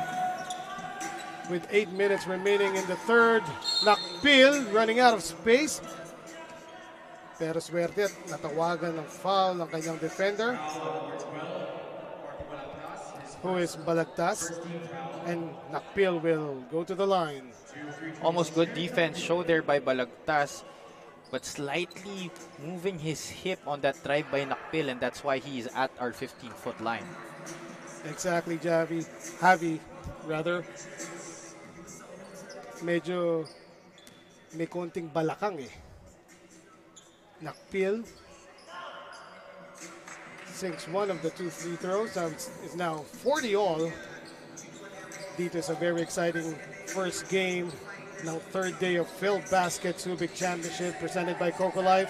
With 8 minutes remaining in the third. Nakpil running out of space. Pero swerte at natawagan ng foul ng kanyang defender. Is Balagtas. And Nakpil will go to the line. Almost good defense show there by Balagtas, but slightly moving his hip on that drive by Nakpil, and that's why he is at our 15-foot line. Exactly, Javi. Javi, rather. Medyo may konting balakang eh. Nakpil sinks one of the two free throws. Now it's, now 40 all. Dito is a very exciting first game Now third day of Phil Basket Subic Championship presented by Cocolife.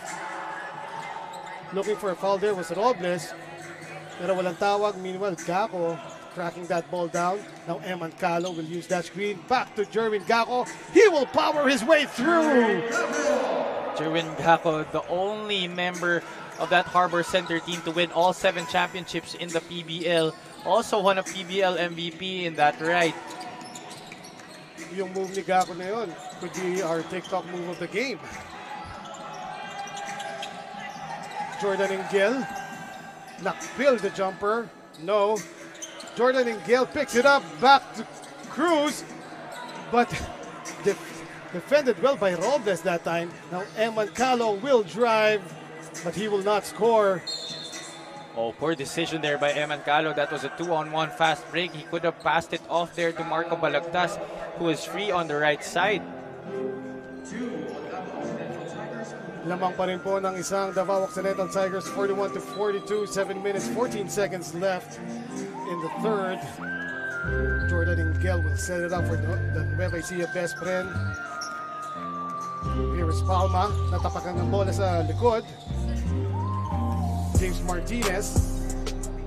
Looking for a foul there was Robles. Pero walang tawag. Meanwhile, Gaco cracking that ball down. Now Eman Calo will use that screen. Back to Jerwin Gaco. He will power his way through. Jerwin Gaco, the only member of that Harbor Center team to win all seven championships in the PBL. Also won a PBL MVP in that right. Yung move ni Gaco na yun could be our TikTok move of the game. Jordan Ingel. Nakpil the jumper. No. Jordan Ingel picks it up. Back to Cruz. But def- defended well by Robles that time. Now Eman Calo will drive, but he will not score. Oh, poor decision there by Eman Calo. That was a two-on-one fast break. He could have passed it off there to Marco Balagtas, who is free on the right side. Lamang pa rin po ng isang Davao Occidental Tigers, 41 to 42, 7 minutes, 14 seconds left in the third. Jordan Ingel will set it up for the the Nueva Ecija best friend. Here is Palma, natapakan ng bola sa likod. James Martinez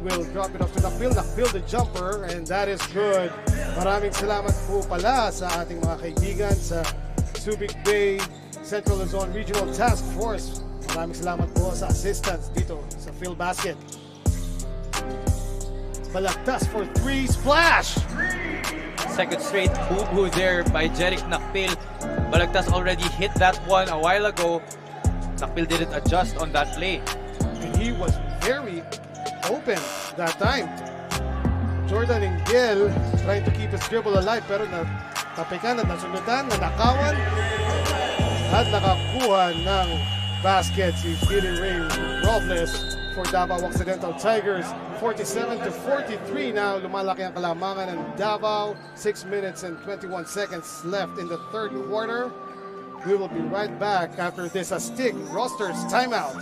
will drop it off to Nakbil. Nakbil the jumper and that is good. Maraming salamat po pala sa ating mga kaibigan sa Subic Bay Central Luzon Regional Task Force. Maraming salamat po sa assistance dito sa Phil Basket. Balagtas for three, splash! Second straight boo-boo there by Jerick Nakpil. Balagtas already hit that one a while ago. Nakpil didn't adjust on that play. And he was very open that time. Jordan Ingel trying to keep his dribble alive pero na tapikan at nasundutan, nanakawan at nakakuha ng basket si Billy Ray Robles for Davao Occidental Tigers. 47 to 43 now. Lumalaki ang kalamangan ng Davao. 6 minutes and 21 seconds left in the third quarter. We will be right back after this Astig Roasters timeout.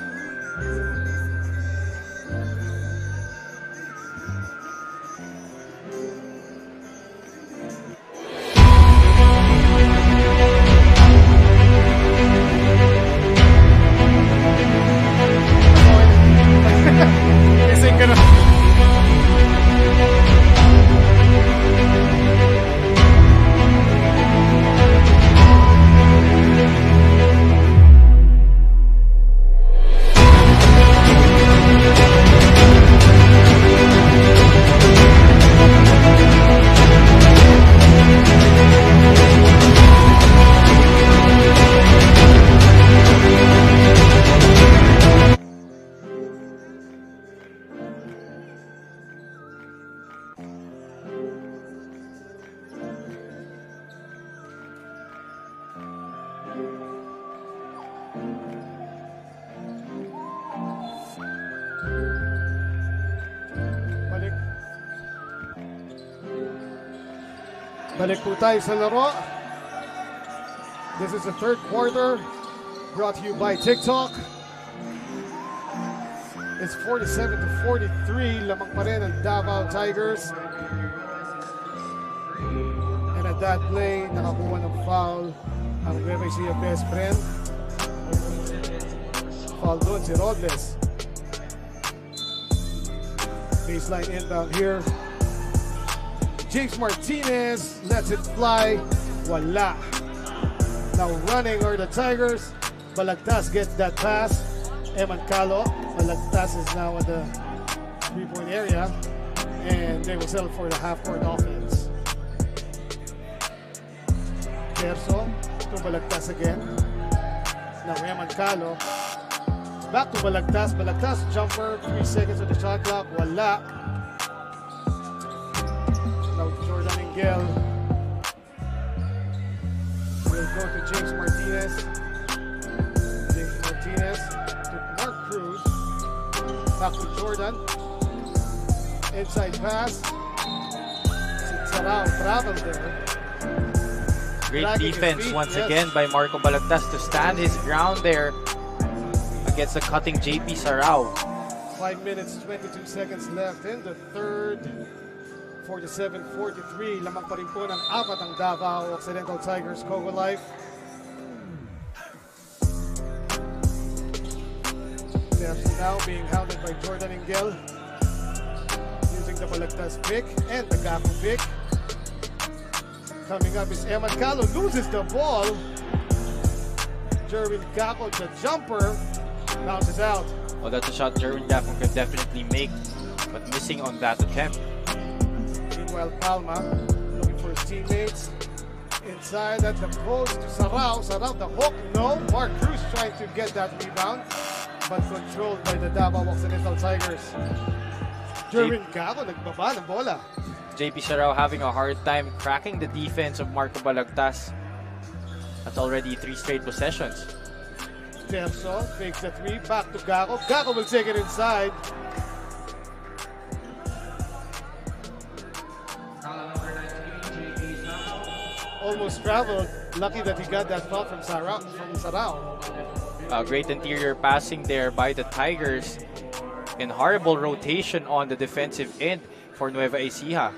Gonna. Tayo sa laro. This is the third quarter brought to you by TikTok. It's 47 to 43. Lamang pa rin ang Davao Tigers. And at that play, nakakuha ng foul ang Ecija Bespren. Foul doon si Robles. Baseline inbound here. James Martinez lets it fly. Wala. Now running are the Tigers. Balagtas gets that pass. Eman Calo. Balagtas is now in the three-point area. And they will settle for the half-court offense. Terzo to Balagtas again. Now Eman Calo. Back to Balagtas. Balagtas jumper. Three seconds on the shot clock. Wala. Ingel will go to James Martinez. James Martinez to Mark Cruz. Back to Jordan. Inside pass. Sarao traveled there. Great Dragging defense feet, once yes. again by Marco Balagtas to stand his ground there against the cutting JP Sarao. 5 minutes, 22 seconds left in the third. 47-43. Lamang pa rin po ng apat ang Davao Occidental Tigers Cocolife. Steps now being hounded by Jordan Ingel. Using the Balagtas pick and the Gaco pick. Coming up is Eman Calo. Loses the ball. Jerwin Gaco, the jumper, bounces out. Well, that's a shot Jerwin Gaffin could definitely make, but missing on that attempt. Meanwhile, Palma looking for his teammates. Inside at the post to Sarao. Sarao, the hook. No. Mark Cruz trying to get that rebound, but controlled by the Davao Occidental Tigers. Jerwin Gaco nagbaba ng bola. JP Sarao having a hard time cracking the defense of Marco Balagtas. That's already three straight possessions. Terzo fakes the three. Back to Gaco. Gaco will take it inside. Almost traveled. Lucky that he got that foul from Sarao. From Sarao. Uh, great interior passing there by the Tigers. And horrible rotation on the defensive end for Nueva Ecija.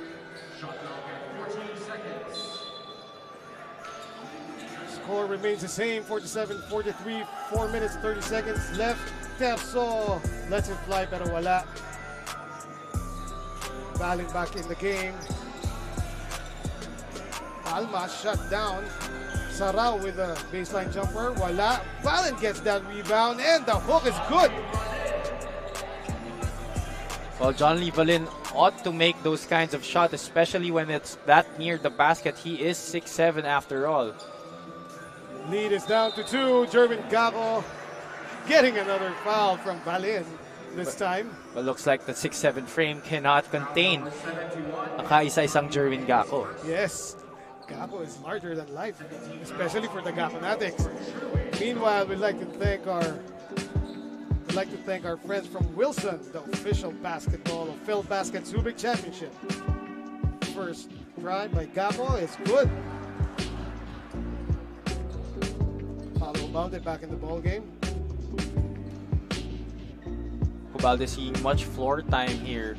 Score remains the same 47 43, 4 minutes 30 seconds left. Terzo lets it fly, pero wala. Balin back in the game. Alma shut down. Sarao with a baseline jumper. Wala. Balin gets that rebound, and the hook is good. Well, John Lee Valin ought to make those kinds of shots, especially when it's that near the basket. He is six seven after all. Lead is down to two. Jerwin Gaco getting another foul from Balin this time. But looks like the 6-7 frame cannot contain ang kaisa-isang Jerwin Gaco. Yes, Gaco is larger than life, especially for the Gaponatics. Meanwhile, we'd like to thank our we'd like to thank our friends from Wilson, the official basketball of Filbasket Subic Championship. First try by Gaco is good. Paulo Balde back in the ball game. Hubalde seeing much floor time here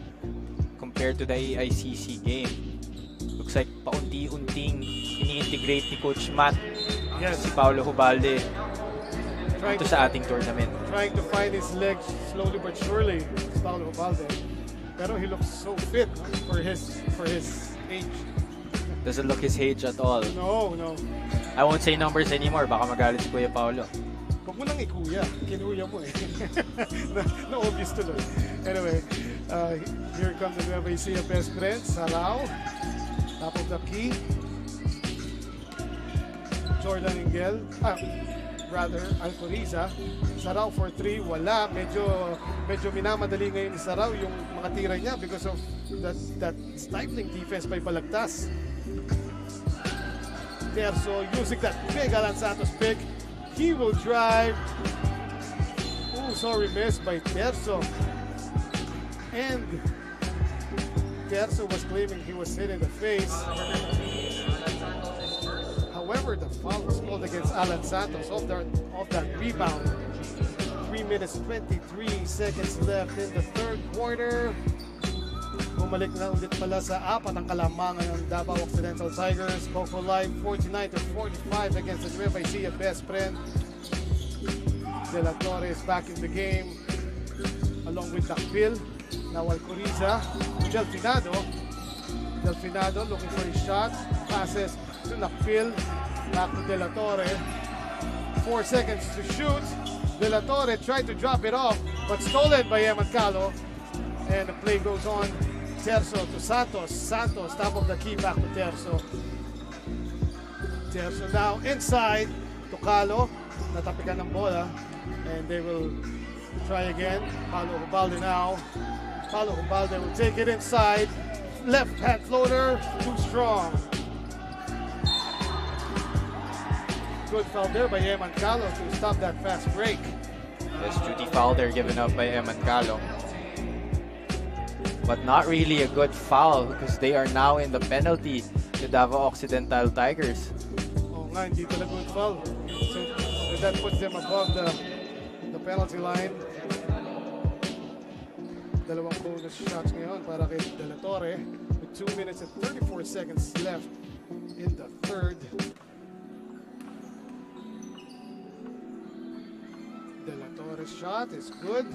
compared to the AICC game. Looks like paunti-unting ini-integrate ni Coach Matt Yes, si Paolo Hubalde trying ito to, sa ating tournament. trying to find his legs slowly but surely. is Paulo Balde. Pero he looks so fit for his for his age. Doesn't look his age at all. No, no. I won't say numbers anymore. Baka magalit si Kuya Paolo. Huwag mo nang ikuya. Kinuya mo eh. na, na obvious tuloy. Anyway, uh, here comes the Nueva Ecija best friend, Sarao. The key. Jordan Ingel. Ah, rather, Alcoriza. Sarao for three. Wala. Medyo, medyo minamadali ngayon ni Sarao yung mga tira niya because of that, that stifling defense by Balagtas. Terzo using that big Alan Santos pick. He will drive. Ooh, sorry, missed by Terzo. And Terzo was claiming he was hit in the face. However, the foul was called against Alan Santos of that, of that rebound. 3 minutes 23 seconds left in the third quarter. Bumalik na ulit pala sa apat ang kalamangan ng Davao Occidental Tigers. Cocolife 49 to 45 against the Nueva Ecija Bespren. De La Torre is back in the game along with Nakpil. Now Alcoriza. Delfinado. Delfinado looking for his shot. Passes to Nakpil. Back to De La Torre. Four seconds to shoot. De La Torre tried to drop it off, but stolen by Eman Calo. And the play goes on. Terzo to Santos. Santos, top of the key, back to Terzo. Terzo now inside to Calo. Natapikan ng bola. And they will try again. Paulo Hubalde now. Paulo Hubalde will take it inside. Left hand floater, too strong. Good foul there by Eman Calo to stop that fast break. Yes, duty foul there given up by Eman Calo. But not really a good foul because they are now in the penalty, the Davao Occidental Tigers. Oh nga, hindi talaga good foul. So, so that puts them above the the penalty line. Dalawang bonus shots ngayon para kay De Torre with 2 minutes and 34 seconds left in the third. De Torre's shot is good,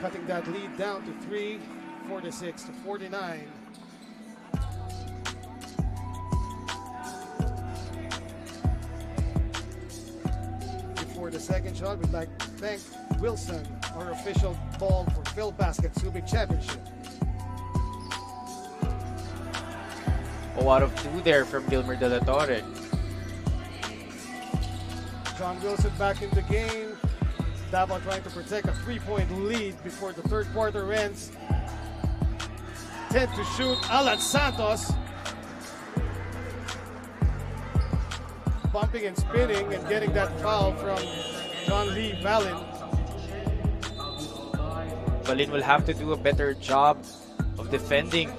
cutting that lead down to 3, 46 to 49. Before the second shot, we'd like to thank Wilson, our official ball for Filbasket Subic Championship. Oh, out of two there from Gilmer De La Torre. John Wilson back in the game. Davao trying to protect a three-point lead before the third quarter ends. 10 to shoot. Alan Santos. Bumping and spinning and getting that foul from John Lee Vallin. Balin will have to do a better job of defending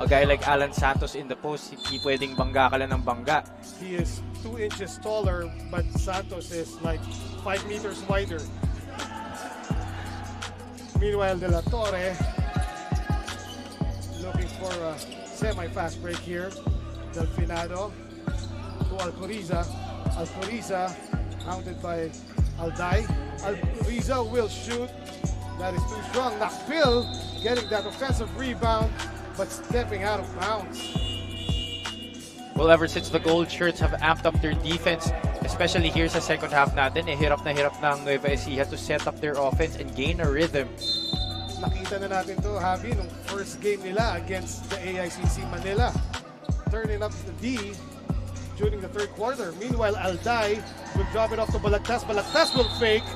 a guy like Alan Santos in the post. Hindi pwedeng bangga ka lang ng bangga. He is two inches taller, but Santos is like five meters wider. Meanwhile, De La Torre looking for a semi-fast break here. Delfinado to Alcoriza. Alcoriza hounded by Alday. Alcoriza will shoot. That is too strong. Nakpil getting that offensive rebound, but stepping out of bounds. Well, ever since the Gold Shirts have amped up their defense, especially here sa second half natin, eh, hirap na hirap na ang Nueva Ecija to set up their offense and gain a rhythm. Nakita na natin to, Javi, nung first game nila against the AICC Manila. Turning up the D during the third quarter. Meanwhile, Alday will drop it off to Balagtas. Balagtas will fake,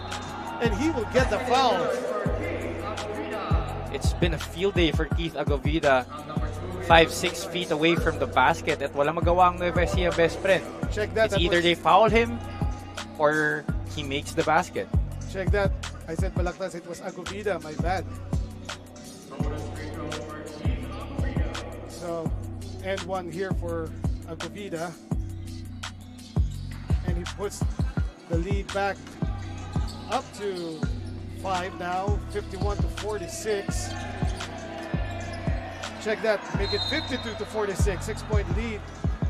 and he will get the foul. It's been a field day for Keith Agovida. Five, six feet away from the basket at wala magawa ang Nueva Ecija Bespren. Check that. It's that either was- they foul him or he makes the basket. Check that. I said Balagtas, it was Agovida, my bad. So, and one here for Agovida. And he puts the lead back up to five now, 51 to 46. Check that, make it 52 to 46. Six point lead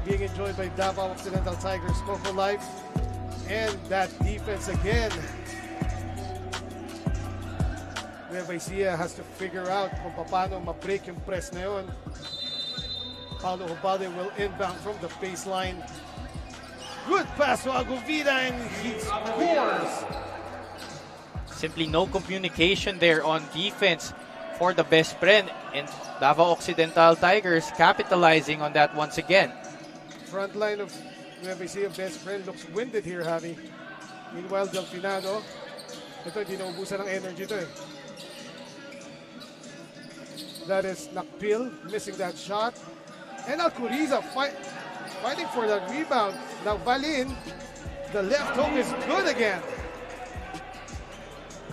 being enjoyed by Davao Occidental Tigers, Cocolife. And that defense again. Nueva has to figure out kung paano ma-break yung press na yun. Paulo Hubalde will inbound from the baseline. Good pass to Agovida and he scores. Simply no communication there on defense for the Bespren and Davao Occidental Tigers capitalizing on that once again. Front line of Nueva Ecija Bespren looks winded here, Javi. Meanwhile, Delfinado, ito hindi naubusan ng energy to eh. That is Nakpil missing that shot. And Alcoriza fight, fighting for that rebound. Now Valin, the left hook is good again.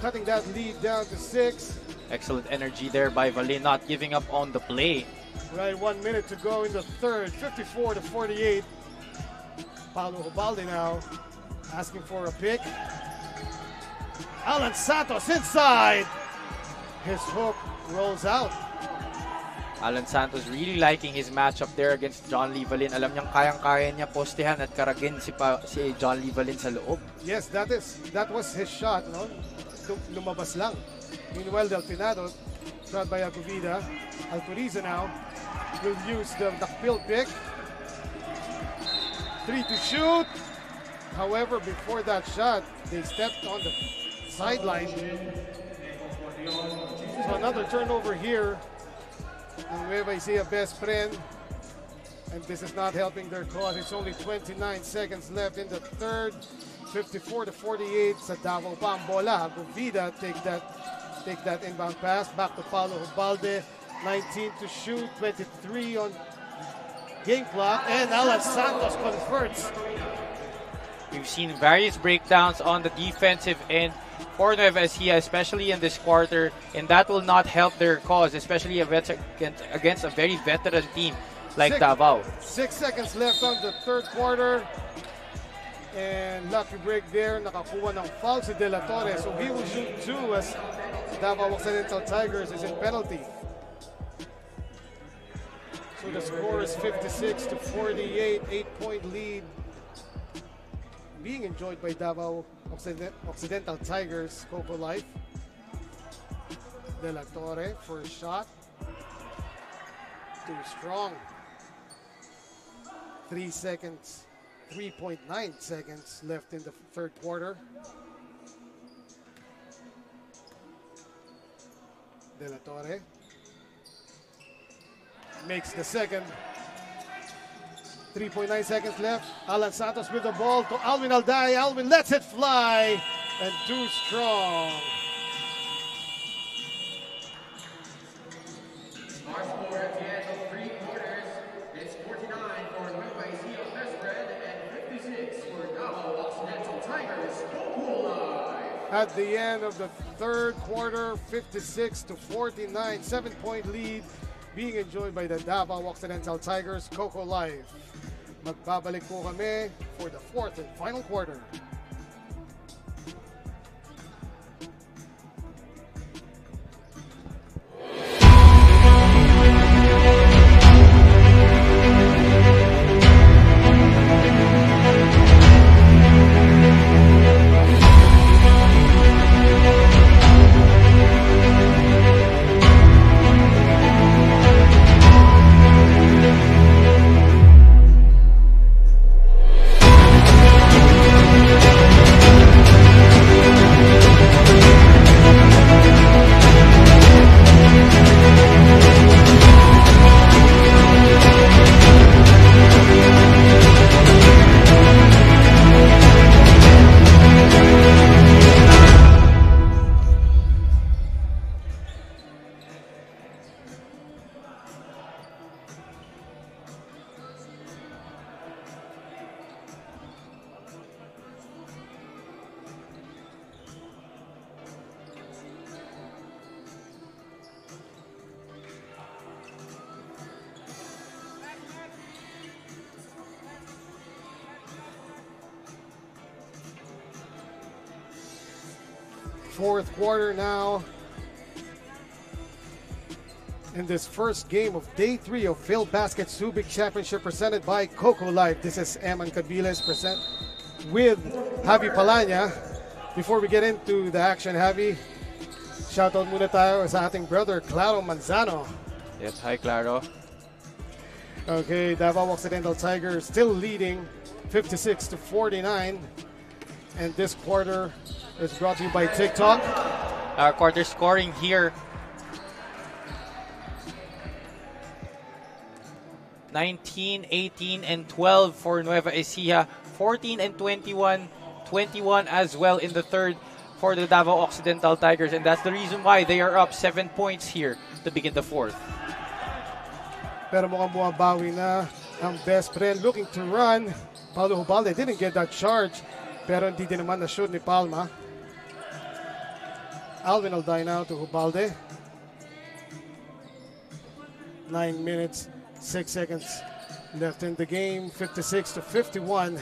Cutting that lead down to six. Excellent energy there by Valin, not giving up on the play. Right, one minute to go in the third, 54 to 48. Paulo Hubalde now asking for a pick. Alan Santos inside. His hook rolls out. Alan Santos really liking his matchup there against John Lee Valin. Alam niyang kayang-kaya niya postehan at karagin si, pa, si John Lee Valin sa loob. Yes, that is that was his shot, no? Lum- Lumabas lang. Meanwhile, Delfinado, shot by Agovida. Alcoriza now will use the Nakpil pick. Three to shoot. However, before that shot, they stepped on the sideline. So another turnover here. And Nueva Ecija Bespren. And this is not helping their cause. It's only 29 seconds left in the third. 54 to 48 sa Davao pa ang bola. Govida take that take that inbound pass back to Paulo Hubalde. 19 to shoot, 23 on game clock, and Alan Santos converts. We've seen various breakdowns on the defensive end for Nueva Ecija, especially in this quarter, and that will not help their cause, especially against, against a very veteran team like Six- Davao. Six seconds left on the third quarter. And lucky break there, nakakuha ng foul si De La Torre. So he will shoot two as Davao Occidental Tigers is in penalty. So the score is 56 to 48, eight-point lead being enjoyed by Davao Occiden- Occidental Tigers, Cocolife. De La Torre for a shot. Too strong. Three seconds, 3.9 seconds left in the third quarter. De La Torre makes the second. 3.9 seconds left. Alan Santos with the ball to Alvin Alday. Alvin lets it fly and too strong. At the end of the third quarter, 56 to 49, seven point lead being enjoyed by the Davao Occidental Tigers, Cocolife. Magbabalik po kami for the fourth and final quarter. Quarter now. In this first game of day three of Filbasket Subic Championship presented by Cocolife. This is Eman Cabiles present with Javi Palanya. Before we get into the action, Javi, shoutout muna tayo sa ating brother, Claro Manzano. Yes, hi Claro. Okay, Davao Occidental Tigers still leading 56 to 49. And this quarter is brought to you by TikTok. Our quarter scoring here. 19, 18, and 12 for Nueva Ecija. 14 and 21, 21 as well in the third for the Davao Occidental Tigers. And that's the reason why they are up 7 points here to begin the fourth. Pero mukhang bumabawi na ang Bespren looking to run. Paulo Hubalde didn't get that charge. Pero hindi din naman na-shoot ni Palma. Alvin Alday now to Hubalde. 9 minutes, 6 seconds left in the game. 56 to 51.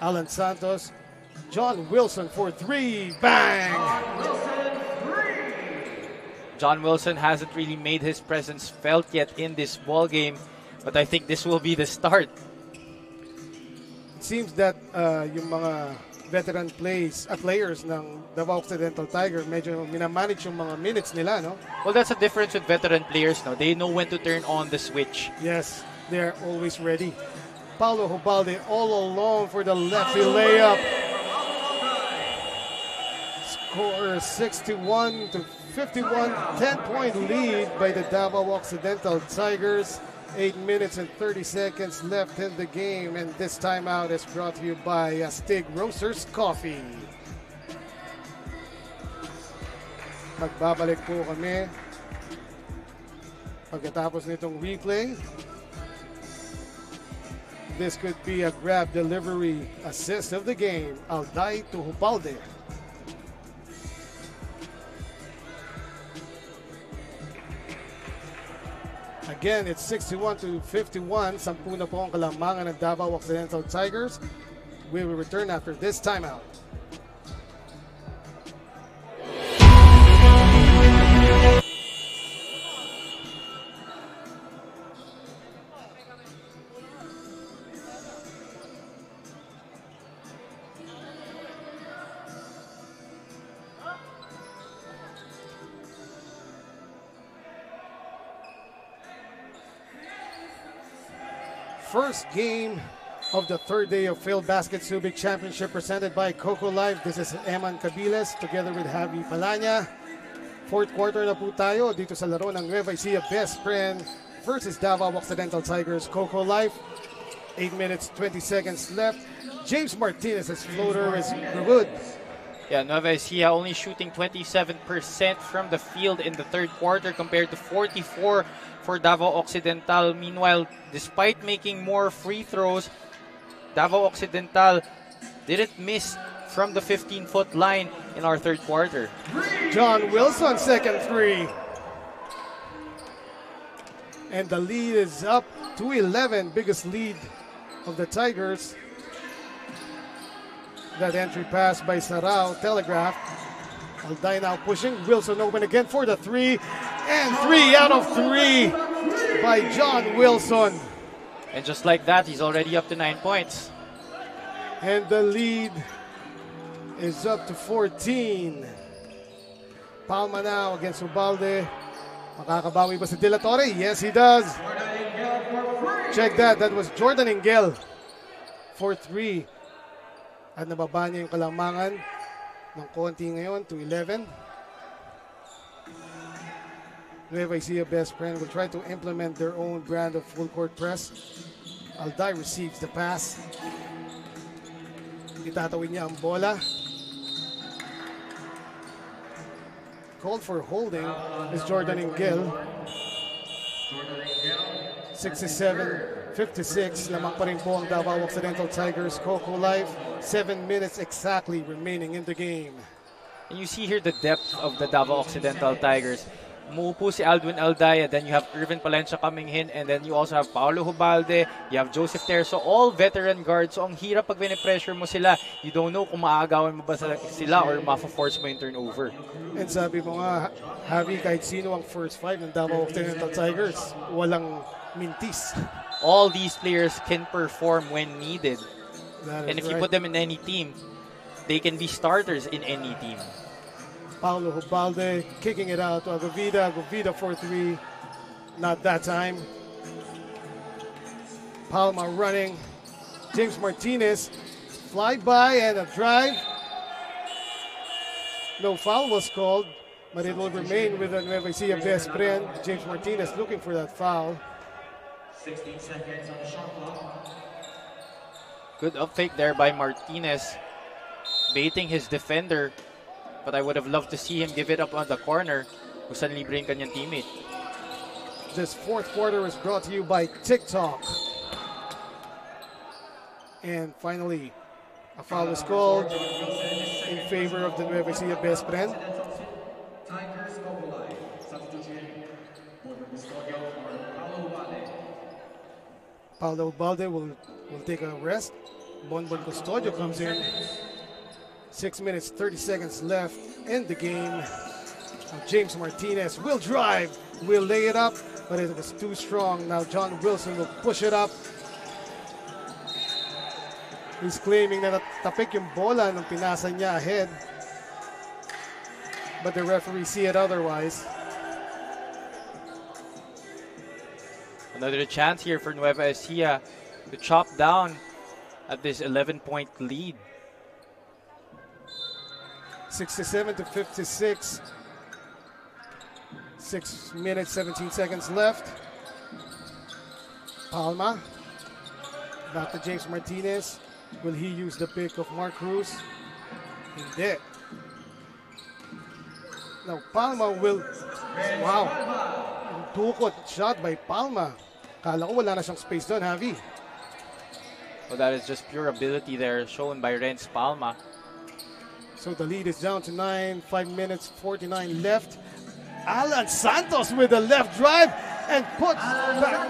Alan Santos. John Wilson for three. Bang! John Wilson hasn't really made his presence felt yet in this ball game, but I think this will be the start. It seems that uh, yung mga veteran plays, uh, players ng Davao Occidental Tiger medyo minamanage yung mga minutes nila, no? Well, that's a difference with veteran players now. They know when to turn on the switch. Yes, they're always ready. Paulo Hubalde all alone for the lefty layup. Score 61 to 51, 10 point lead by the Davao Occidental Tigers. 8 minutes and 30 seconds left in the game, and this timeout is brought to you by uh, Astig Roasters Coffee. Magbabalik po kami pagkatapos nitong replay. This could be a grab delivery assist of the game. Alday to Hubalde. Again, it's 61 to 51. Sampu na po ang kalamangan ng Davao Occidental Tigers. We will return after this timeout. First game of the third day of Filbasket Subic Championship presented by Cocolife. This is Eman Cabiles together with Javi Palanya. Fourth quarter na po tayo dito sa laro ng Nueva Ecija Bespren versus Davao Occidental Tigers Cocolife. 8 minutes, 20 seconds left. James Martinez's floater is good. Yeah, Nueva only shooting 27% from the field in the third quarter compared to 44 for Davao Occidental. Meanwhile, despite making more free throws, Davao Occidental didn't miss from the 15-foot line in our third quarter. John Wilson, second three. And the lead is up to 11, biggest lead of the Tigers. That entry pass by Sarao, telegraphed. Alday now pushing. Wilson open again for the three. And three out of three by John Wilson. And just like that, he's already up to nine points. And the lead is up to 14. Palma now against Hubalde. Makakabawi ba si De La Torre? Yes, he does. Check that. That was Jordan Ingel for 3. At nababa niya yung kalamangan ng konti ngayon to 11. Nueva Ecija best friend will try to implement their own brand of full court press. Alday receives the pass. Itatawin niya ang bola. Called for holding is Jordan Engel. 67-56. Lamang pa rin po ang Davao Occidental Tigers. Coco Life. Seven minutes exactly remaining in the game. And you see here the depth of the Davao Occidental Tigers. Umuupo si Aldwin Aldaya, then you have Irvin Palencia coming in, and then you also have Paulo Hubalde, you have Joseph Terzo, all veteran guards. So ang hirap pag pressure mo sila, you don't know kung maaagawan mo ba sila- sila or ma-force mo yung turnover. And sabi mo nga, Javi, kahit sino ang first five ng Davao Occidental Tigers, walang mintis. All these players can perform when needed. And if you put them in any team, they can be starters in any team. Paulo Hubalde kicking it out to Agovida. Agovida for three. Not that time. Palma running. James Martinez. Fly by and a drive. No foul was called, but it will remain with the Nueva Ecija Bespren. James Martinez looking for that foul. 16 seconds on the shot clock. Good upfake there by Martinez, baiting his defender. But I would have loved to see him give it up on the corner kung saan libre yung kanyang teammate. This fourth quarter is brought to you by TikTok. And finally, a foul is called in favor of the Nueva Ecija Bespren. Tigers Coco Life. Substitution. Border Custodio for Paulo Vale. Paulo Balde will, will take a rest. Bonbon Custodio comes in. Six minutes, 30 seconds left in the game. James Martinez will drive, will lay it up, but it was too strong. Now John Wilson will push it up. He's claiming na natapik yung bola nung pinasa niya ahead. But the referee see it otherwise. Another chance here for Nueva Ecija to chop down at this 11 point lead. 67 to 56. Six minutes, 17 seconds left. Palma. Back to James Martinez. Will he use the pick of Mark Cruz? Hindi. Now, Palma will... Wow. Tukot shot by Palma. Kala ko wala na siyang space doon, Javi. Well, that is just pure ability there shown by Renz Palma. So the lead is down to nine, five minutes, 49 left. Alan Santos with a left drive and puts back.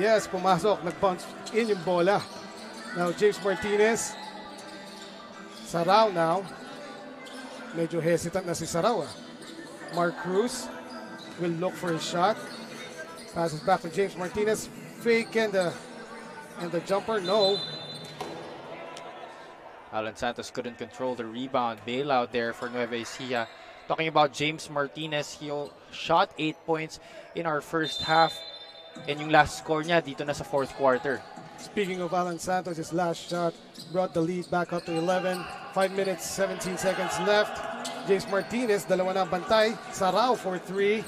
Yes, pumasok, nag-bounce in yung bola. Now James Martinez. Sarao now. Medyo hesitant na si Sarao. ah. Mark Cruz will look for his shot. Passes back to James Martinez. Fake and the, and the jumper, no. Alan Santos couldn't control the rebound. Bailout there for Nueva Ecija. Talking about James Martinez, he shot 8 points in our first half. And yung last score niya dito na sa fourth quarter. Speaking of Alan Santos, his last shot brought the lead back up to 11. 5 minutes, 17 seconds left. James Martinez, dalawa na bantay. Sarao for three.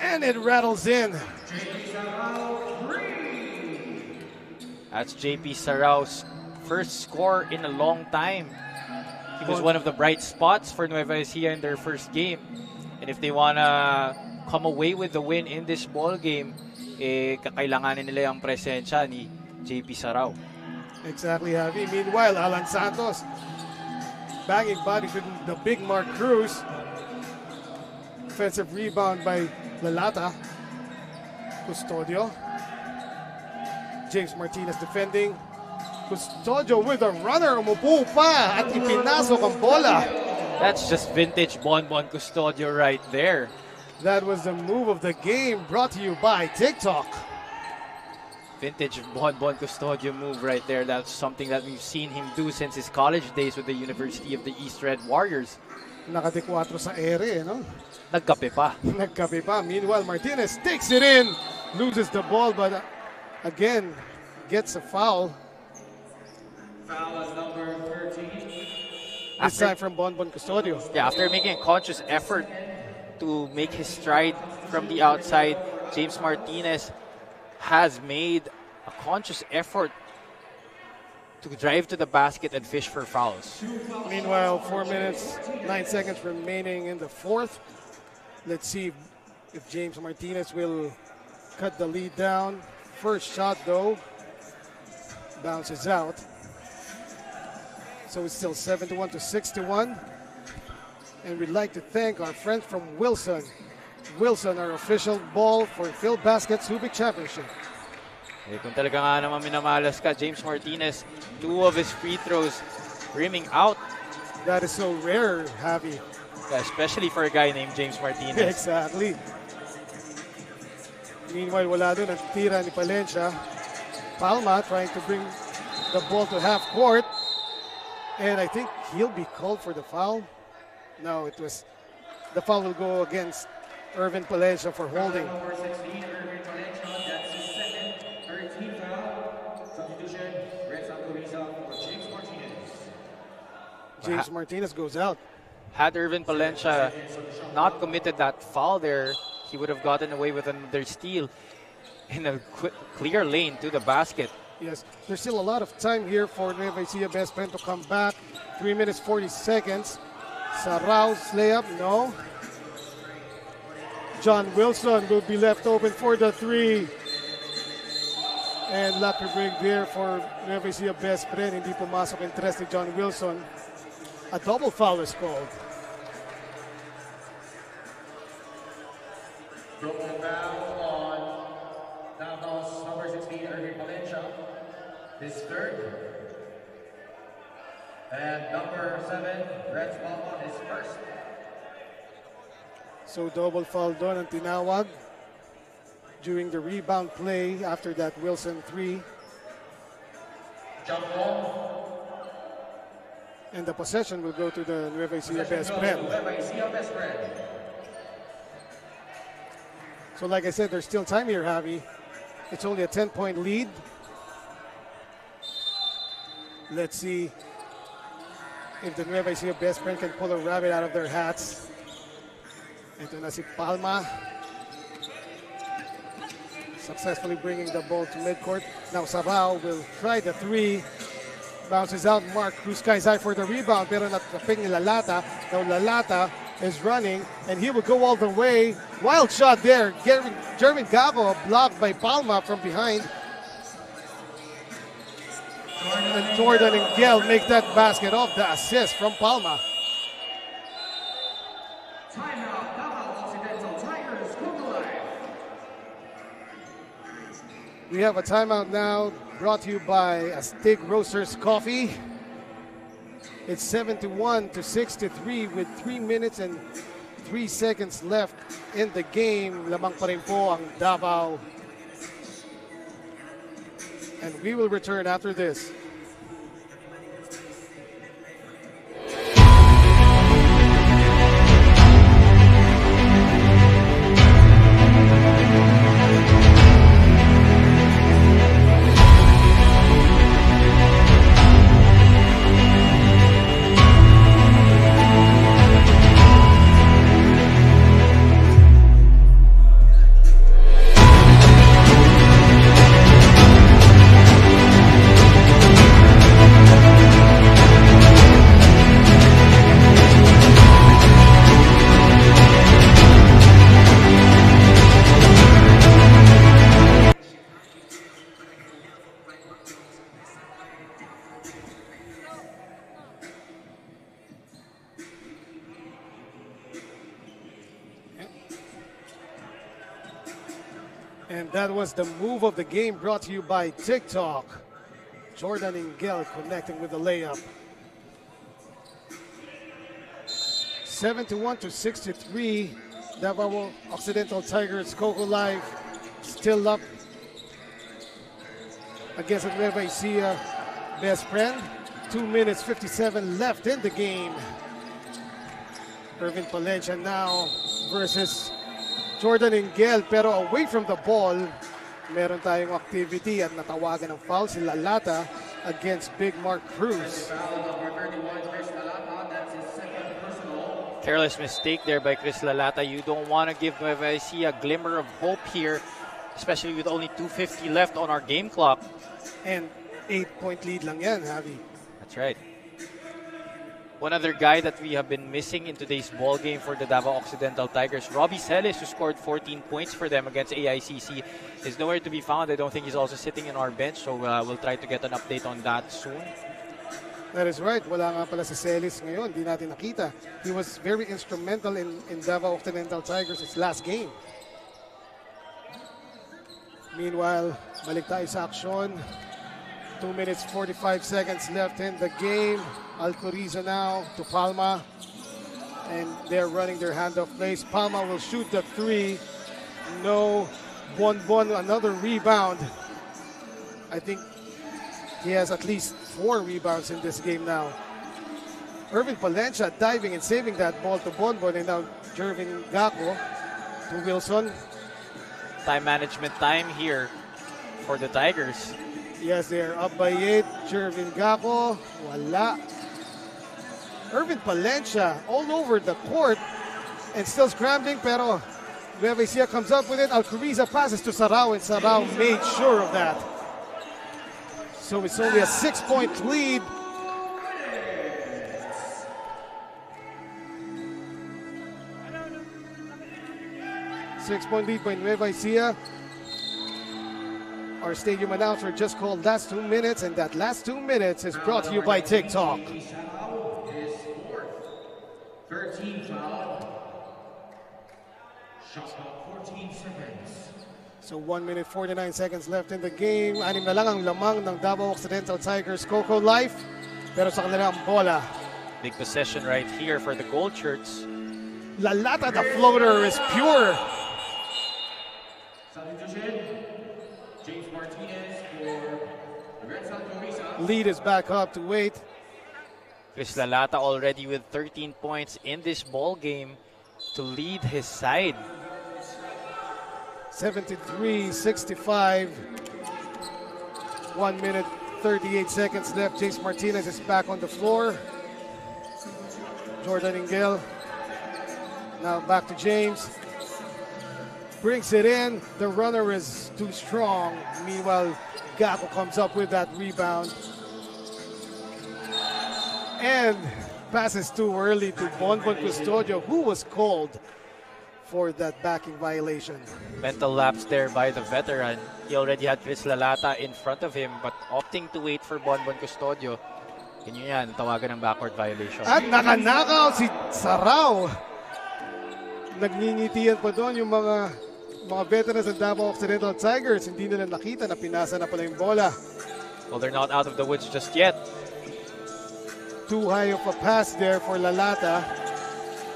And it rattles in. That's JP Sarao's first score in a long time. He was one of the bright spots for Nueva Ecija in their first game. And if they wanna come away with the win in this ball game, eh, kakailanganin nila yung presensya ni JP Sarao. Exactly, Javi. Meanwhile, Alan Santos banging bodies with the big Mark Cruz. Offensive rebound by Lalata. Custodio. James Martinez defending. Custodio with a runner, umupo pa at ipinasok ang bola. That's just vintage Bonbon Custodio right there. That was the move of the game brought to you by TikTok. Vintage Bonbon Custodio move right there. That's something that we've seen him do since his college days with the University of the East Red Warriors. Nakati-4 sa ere, eh, no? Nagkape pa. Nagkape pa. Meanwhile, Martinez takes it in, loses the ball, but uh, again, gets a foul. Foul number 13. This After- time from Bonbon Custodio. Yeah, after making a conscious effort to make his stride from the outside, James Martinez has made a conscious effort to drive to the basket and fish for fouls. Meanwhile, four minutes, nine seconds remaining in the fourth. Let's see if James Martinez will cut the lead down. First shot, though, bounces out. So it's still 71 to 61. And we'd like to thank our friends from Wilson. Wilson, our official ball for Filbasket's Subic Championship. Eh, kung talaga nga naman minamalas ka, James Martinez, two of his free throws rimming out, That is so rare, Javi. Especially for a guy named James Martinez. Exactly. Meanwhile, wala doon ang tira ni Palencia. Palma trying to bring the ball to half court. And I think he'll be called for the foul. No, it was the foul will go against Irvin Palencia for holding. Number 16, Irvin Palencia. That's his second, 13th foul. Substitution, Renz Alcoriza for James Martinez. James Martinez goes out. Had Irvin Palencia not committed that foul there, he would have gotten away with another steal in a qu- clear lane to the basket. Yes, there's still a lot of time here for Nueva Ecija Bespren to come back. 3 minutes 40 seconds. Sarao's layup, no. John Wilson will be left open for the three. And lucky break there for Nueva Ecija Bespren. Hindi pumasok ang tres ni John Wilson. A double foul is called. And number 7, Reds Balmont, his first. So double foul doon ang tinawag during the rebound play after that Wilson three. Jump ball. And the possession will go to the Nueva Ecija Bespren. goes to Nueva Ecija Bespren. So, like I said, there's still time here, Javi. It's only a 10 point lead. Let's see if the Nueva Ecija Bespren can pull a rabbit out of their hats. Si Palma. Successfully bringing the ball to midcourt. Now Sarao will try the three. Bounces out. Mark Cruz skies high for the rebound. Pero nataping ni Lalata. Now Lalata is running and he will go all the way. Wild shot there. Jerwin, Jerwin Gaco blocked by Palma from behind. And Jordan Ingel make that basket off the assist from Palma. Timeout, Davao Occidental Tigers, Cocolife. We have a timeout now brought to you by Astig Roasters Coffee. It's 71 to 63 with 3 minutes and 3 seconds left in the game. Lamang pa rin po ang Davao. And we will return after this. That was the move of the game brought to you by TikTok. Jordan Ingel connecting with the layup. 71 to 63. Davao Occidental Tigers, Cocolife still up against Nueva Ecija Bespren. Two minutes 57 left in the game. Irvin Palencia now versus Jordan Ingel pero away from the ball. Meron tayong activity at natawagan ng foul si Lalata against Big Mark Cruz. Careless mistake there by Chris Lalata. You don't want to give Nueva Ecija a glimmer of hope here, especially with only 250 left on our game clock. And eight-point lead lang yan, Javi. That's right. One other guy that we have been missing in today's ball game for the Davao Occidental Tigers, Robbie Celis, who scored 14 points for them against AICC, is nowhere to be found. I don't think he's also sitting in our bench, so uh, we'll try to get an update on that soon. That is right. Wala nga pala si Celis ngayon. Di natin nakita. He was very instrumental in, in Davao Occidental Tigers' last game. Meanwhile, balik tayo sa aksyon. 2 minutes 45 seconds left in the game. Alcoriza now to Palma. And they're running their handoff plays. Palma will shoot the three. No. Bon Bon, another rebound. I think he has at least four rebounds in this game now. Irvin Palencia diving and saving that ball to Bonbon and now Jerwin Gaco to Wilson. Time management time here for the Tigers. Yes, they're up by eight. Jerwin Gaco, wala. Irvin Palencia all over the court and still scrambling pero Nueva comes up with it. Alcoriza passes to Sarao and Sarao made sure of that. So it's only a six-point lead. Six-point lead by Nueva. Our stadium announcer just called last two minutes, and that last two minutes is brought to you by TikTok. 13 foul. Shot clock 14 seconds. So 1 minute 49 seconds left in the game. Anim na lang ang lamang ng Davao Occidental Tigers Cocolife. Pero sa kanila ang bola. Big possession right here for the Gold Shirts. Lalata, the floater is pure. Substitution. James Martinez for Red Sun Comisa. Lead is back up to eight. Chris Lalata already with 13 points in this ball game to lead his side. 73 65. 1 minute 38 seconds left. James Martinez is back on the floor. Jordan Ingel. Now back to James. Brings it in. The runner is too strong. Meanwhile, Gaco comes up with that rebound. And passes too early to Bonbon Custodio, who was called for that backing violation. Mental lapse there by the veteran. He already had Chris Lalata in front of him but opting to wait for Bonbon Custodio. Yun yun yan, tawagan ng backward violation. At nakanakaw si Sarao. Nagngingitian pa doon yung mga mga veterans ng Davao Occidental Tigers. Hindi nila nakita na pinasa na pala yung bola. Well, they're not out of the woods just yet. Too high of a pass there for Lalata.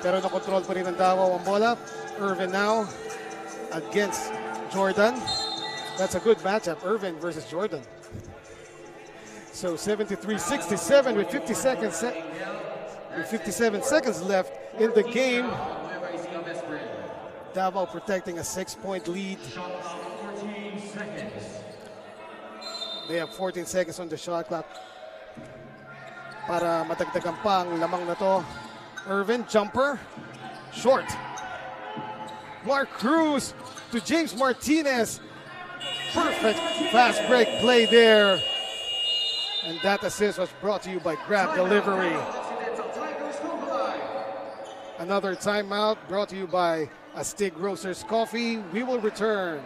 Pero nakontrol pa rin ng Davao ang bola. Irvin now against Jordan. That's a good matchup, Irvin versus Jordan. So 73-67 with 50 seconds se- with 57 seconds left in the game. Davao protecting a six-point lead. Shot clock 14 seconds. They have 14 seconds on the shot clock. Para matagdagan pa ang lamang na to. Irvin, jumper, short. Mark Cruz to James Martinez. Perfect fast break play there. And that assist was brought to you by Grab Delivery. Another timeout brought to you by Astig Roasters Coffee. We will return.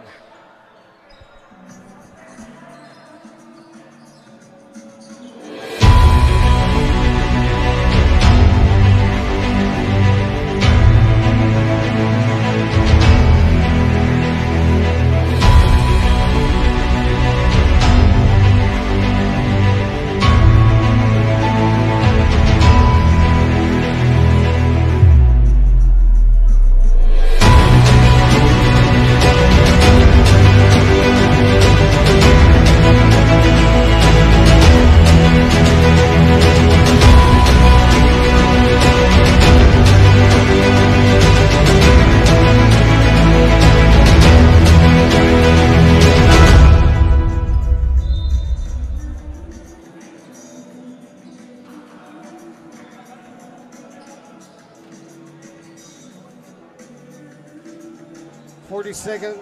Second,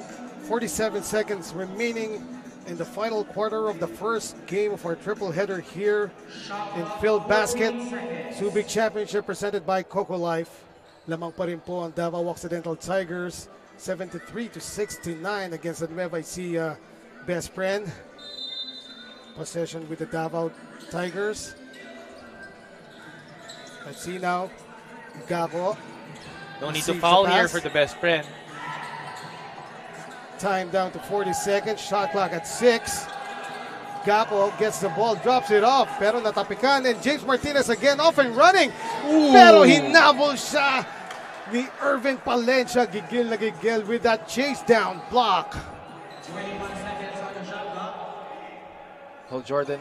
47 seconds remaining in the final quarter of the first game of our triple header here in Filbasket. Subic Championship presented by Cocolife. Lamang pa rin po ang Davao Occidental Tigers 73 to 69 against the Nueva Ecija Bespren. Possession with the Davao Tigers. Let's see now. Gaco. No need to foul here for the Bespren. Time down to 40 seconds. Shot clock at 6. Gaco gets the ball, drops it off. Pero natapikan. And James Martinez again off and running. Pero hinabol siya ni Irvin Palencia. Gigil na gigil with that chase down block. Well, Jordan,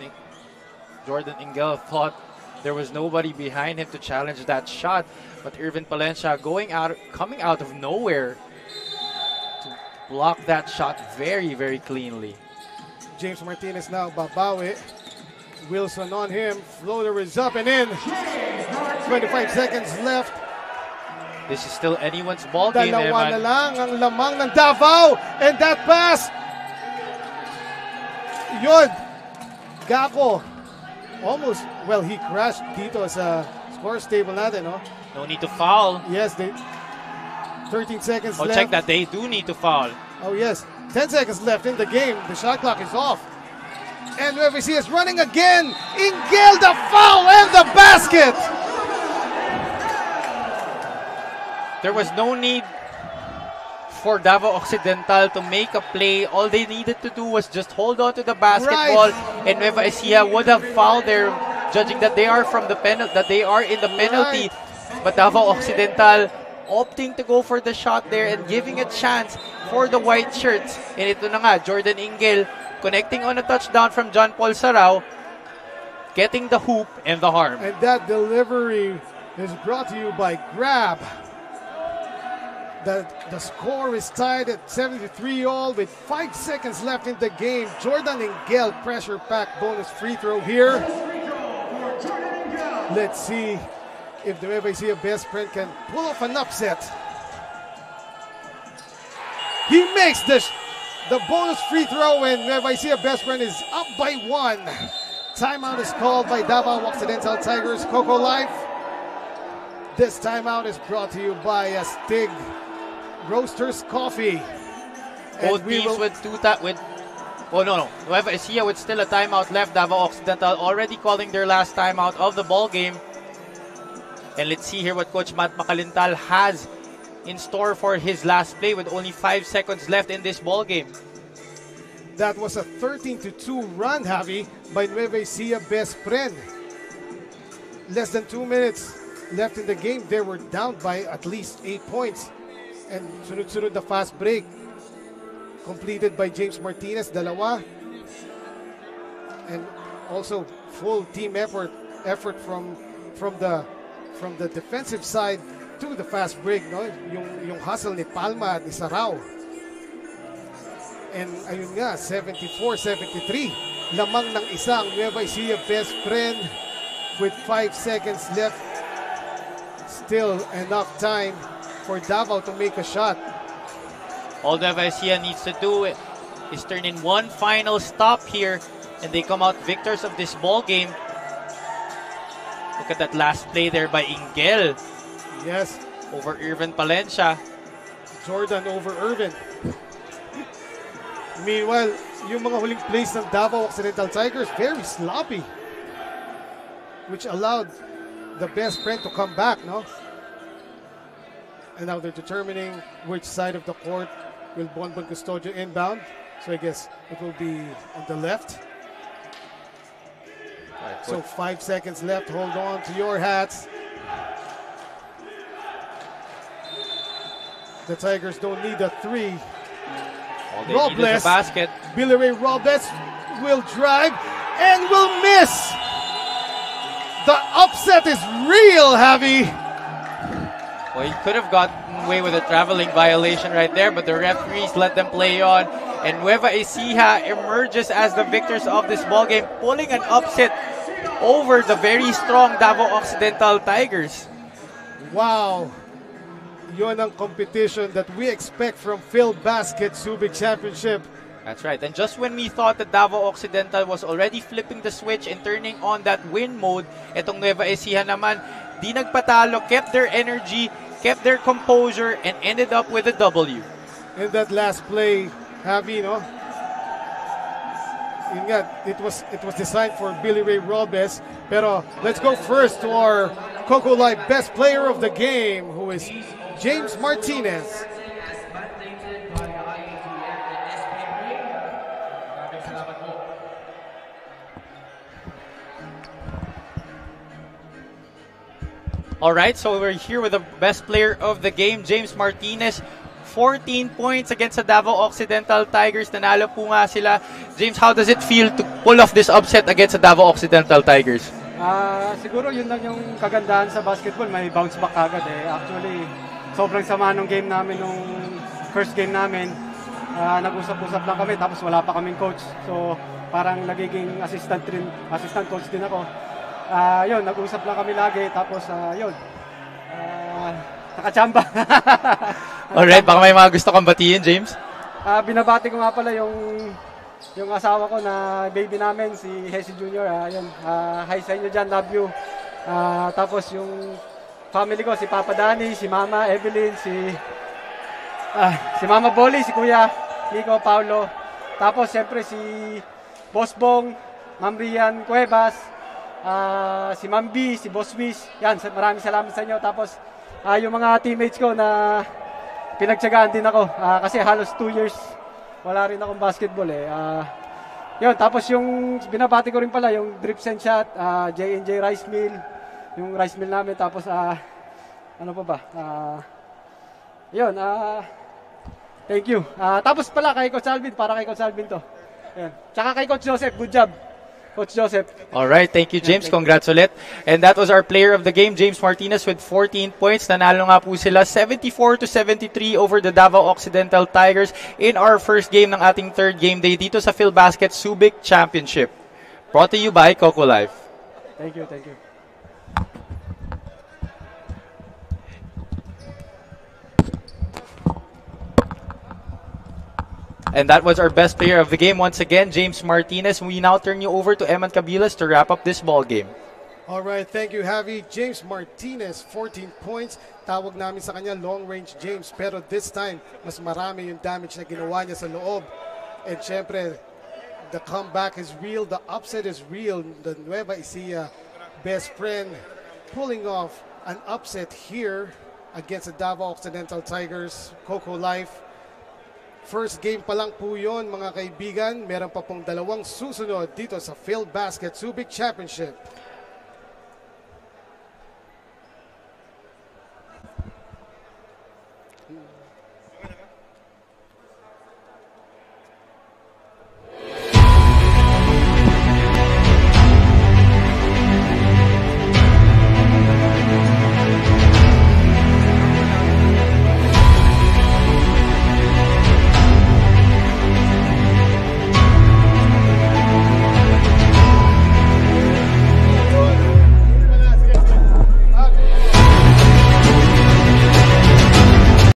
Jordan Ingel thought there was nobody behind him to challenge that shot, but Irvin Palencia going out, coming out of nowhere to block that shot very, very cleanly. James Martinez now babawi. Wilson on him. Floater is up and in. 25 seconds left. This is still anyone's ball game, Dalawa eh, na Evan. lang ang lamang ng Davao. And that pass. Yun. Gaco. Almost, well, he crashed dito sa scores table natin, no? No need to foul. Yes, they, 13 seconds Oh, left. check that. They do need to foul. Oh, yes. 10 seconds left in the game. The shot clock is off. And Nueva Ecija is running again. Ingel the foul and the basket. There was no need for Davao Occidental to make a play. All they needed to do was just hold on to the basketball, and Nueva Ecija would have fouled there, judging that they are from the penalty, that they are in the penalty. But Davao Occidental opting to go for the shot there and giving a chance for the white shirts. And ito na nga, Jordan Ingel connecting on a touchdown from John Paul Sarao, getting the hoop and the harm. And that delivery is brought to you by Grab. The, the score is tied at 73 all with five seconds left in the game. Jordan Ingel pressure pack bonus free throw here. Let's see if the Ecija Bespren can pull off an upset. He makes the, the bonus free throw and Nueva Bespren is up by one. Timeout is called by Davao Occidental Tigers Cocolife. This timeout is brought to you by uh, Stig Roasters Coffee. Both teams will- with two ta- with Oh no no. Nueva Ecija with still a timeout left. Davao Occidental already calling their last timeout of the ball game. And let's see here what Coach Matt Macalintal has in store for his last play with only five seconds left in this ball game. That was a 13 to 2 run, Javi, by Nueva Ecija Bespren. Less than two minutes left in the game. They were down by at least eight points. And sunod-sunod na fast break. Completed by James Martinez, dalawa. And also full team effort effort from from the from the defensive side to the fast break, no? Yung yung hustle ni Palma at ni Sarao. And ayun nga, 74-73. Lamang ng isang Nueva Ecija best friend with 5 seconds left. Still enough time for Davao to make a shot. All Nueva Ecija needs to do is turn in one final stop here and they come out victors of this ball game. At that last play there by Ingel Yes, over Irvin Palencia. Jordan over Irvin. Meanwhile, yung mga huling plays ng Davao Occidental Tigers, very sloppy. Which allowed the Bespren to come back, no? And now they're determining which side of the court will Bonbon Custodio inbound. So I guess it will be on the left. So five seconds left. Hold on to your hats. The Tigers don't need a three. All they need is Robles. basket. Billy Ray Robles will drive and will miss. The upset is real, Javi. Well, he could have gotten away with a traveling violation right there, but the referees let them play on. And Nueva Ecija emerges as the victors of this ball game, pulling an upset over the very strong Davao Occidental Tigers. Wow. yon ang competition that we expect from Phil Basket Subic Championship. That's right. And just when we thought that Davao Occidental was already flipping the switch and turning on that win mode, itong Nueva Ecija naman, di nagpatalo, kept their energy, kept their composure, and ended up with a W. In that last play, Javi, no? Yun nga, it was it was designed for Billy Ray Robles. Pero let's go first to our Cocolife best player of the game, who is James Martinez. All right, so we're here with the best player of the game, James Martinez. 14 points against the Davao Occidental Tigers. Nanalo po nga sila. James, how does it feel to pull off this upset against the Davao Occidental Tigers? Ah, siguro yun lang yung kagandahan sa basketball, may bounce back agad eh. Actually, sobrang sama nung game namin nung first game namin. Ah, nag-usap-usap lang kami tapos wala pa kaming coach. So, parang nagiging assistant rin, assistant coach din ako. Ah, yun, nag-usap lang kami lagi tapos ah, yun. Ah, nakachamba. Alright, baka may mga gusto kang batiin, James? Ah, binabati ko nga pala yung yung asawa ko na baby namin si Hesi Jr. Ah, yun. Ah, hi sa inyo diyan, love you. Ah, tapos yung family ko si Papa Danny, si Mama Evelyn, si ah, si Mama Bolly, si Kuya Nico Paulo. Tapos siyempre si Boss Bong, Ma'am Rian Cuevas, ah, si Ma'am B, si Boss Wiz. Yan, maraming salamat sa inyo. Tapos ah, yung mga teammates ko na pinagtsagaan din ako Ah, kasi halos 2 years wala rin akong basketball eh. Ah, yun, tapos yung binabati ko rin pala yung Drips and Shot, ah, J&J Rice Mill, yung rice mill namin tapos ah, ano pa ba? Ah, yun, ah, thank you. Ah, tapos pala kay Coach Alvin, para kay Coach Alvin to. Yan. Tsaka kay Coach Joseph, good job. Coach Joseph. All right, thank you, James. Congrats ulit. And that was our player of the game, James Martinez, with 14 points. Nanalo nga po sila 74 to 73 over the Davao Occidental Tigers in our first game ng ating third game day dito sa PhilBasket Subic Championship. Brought to you by Coco Life. Thank you, thank you. And that was our best player of the game once again, James Martinez. We now turn you over to Eman Cabilas to wrap up this ball game. All right, thank you, Javi. James Martinez, 14 points. Tawag namin sa kanya long range James. Pero this time, mas marami yung damage na ginawa niya sa loob. And syempre, the comeback is real. The upset is real. The Nueva Ecija Bespren pulling off an upset here against the Davao Occidental Tigers. Cocolife. First game pa lang po yun, mga kaibigan. Meron pa pong dalawang susunod dito sa Phil Basket Subic Championship.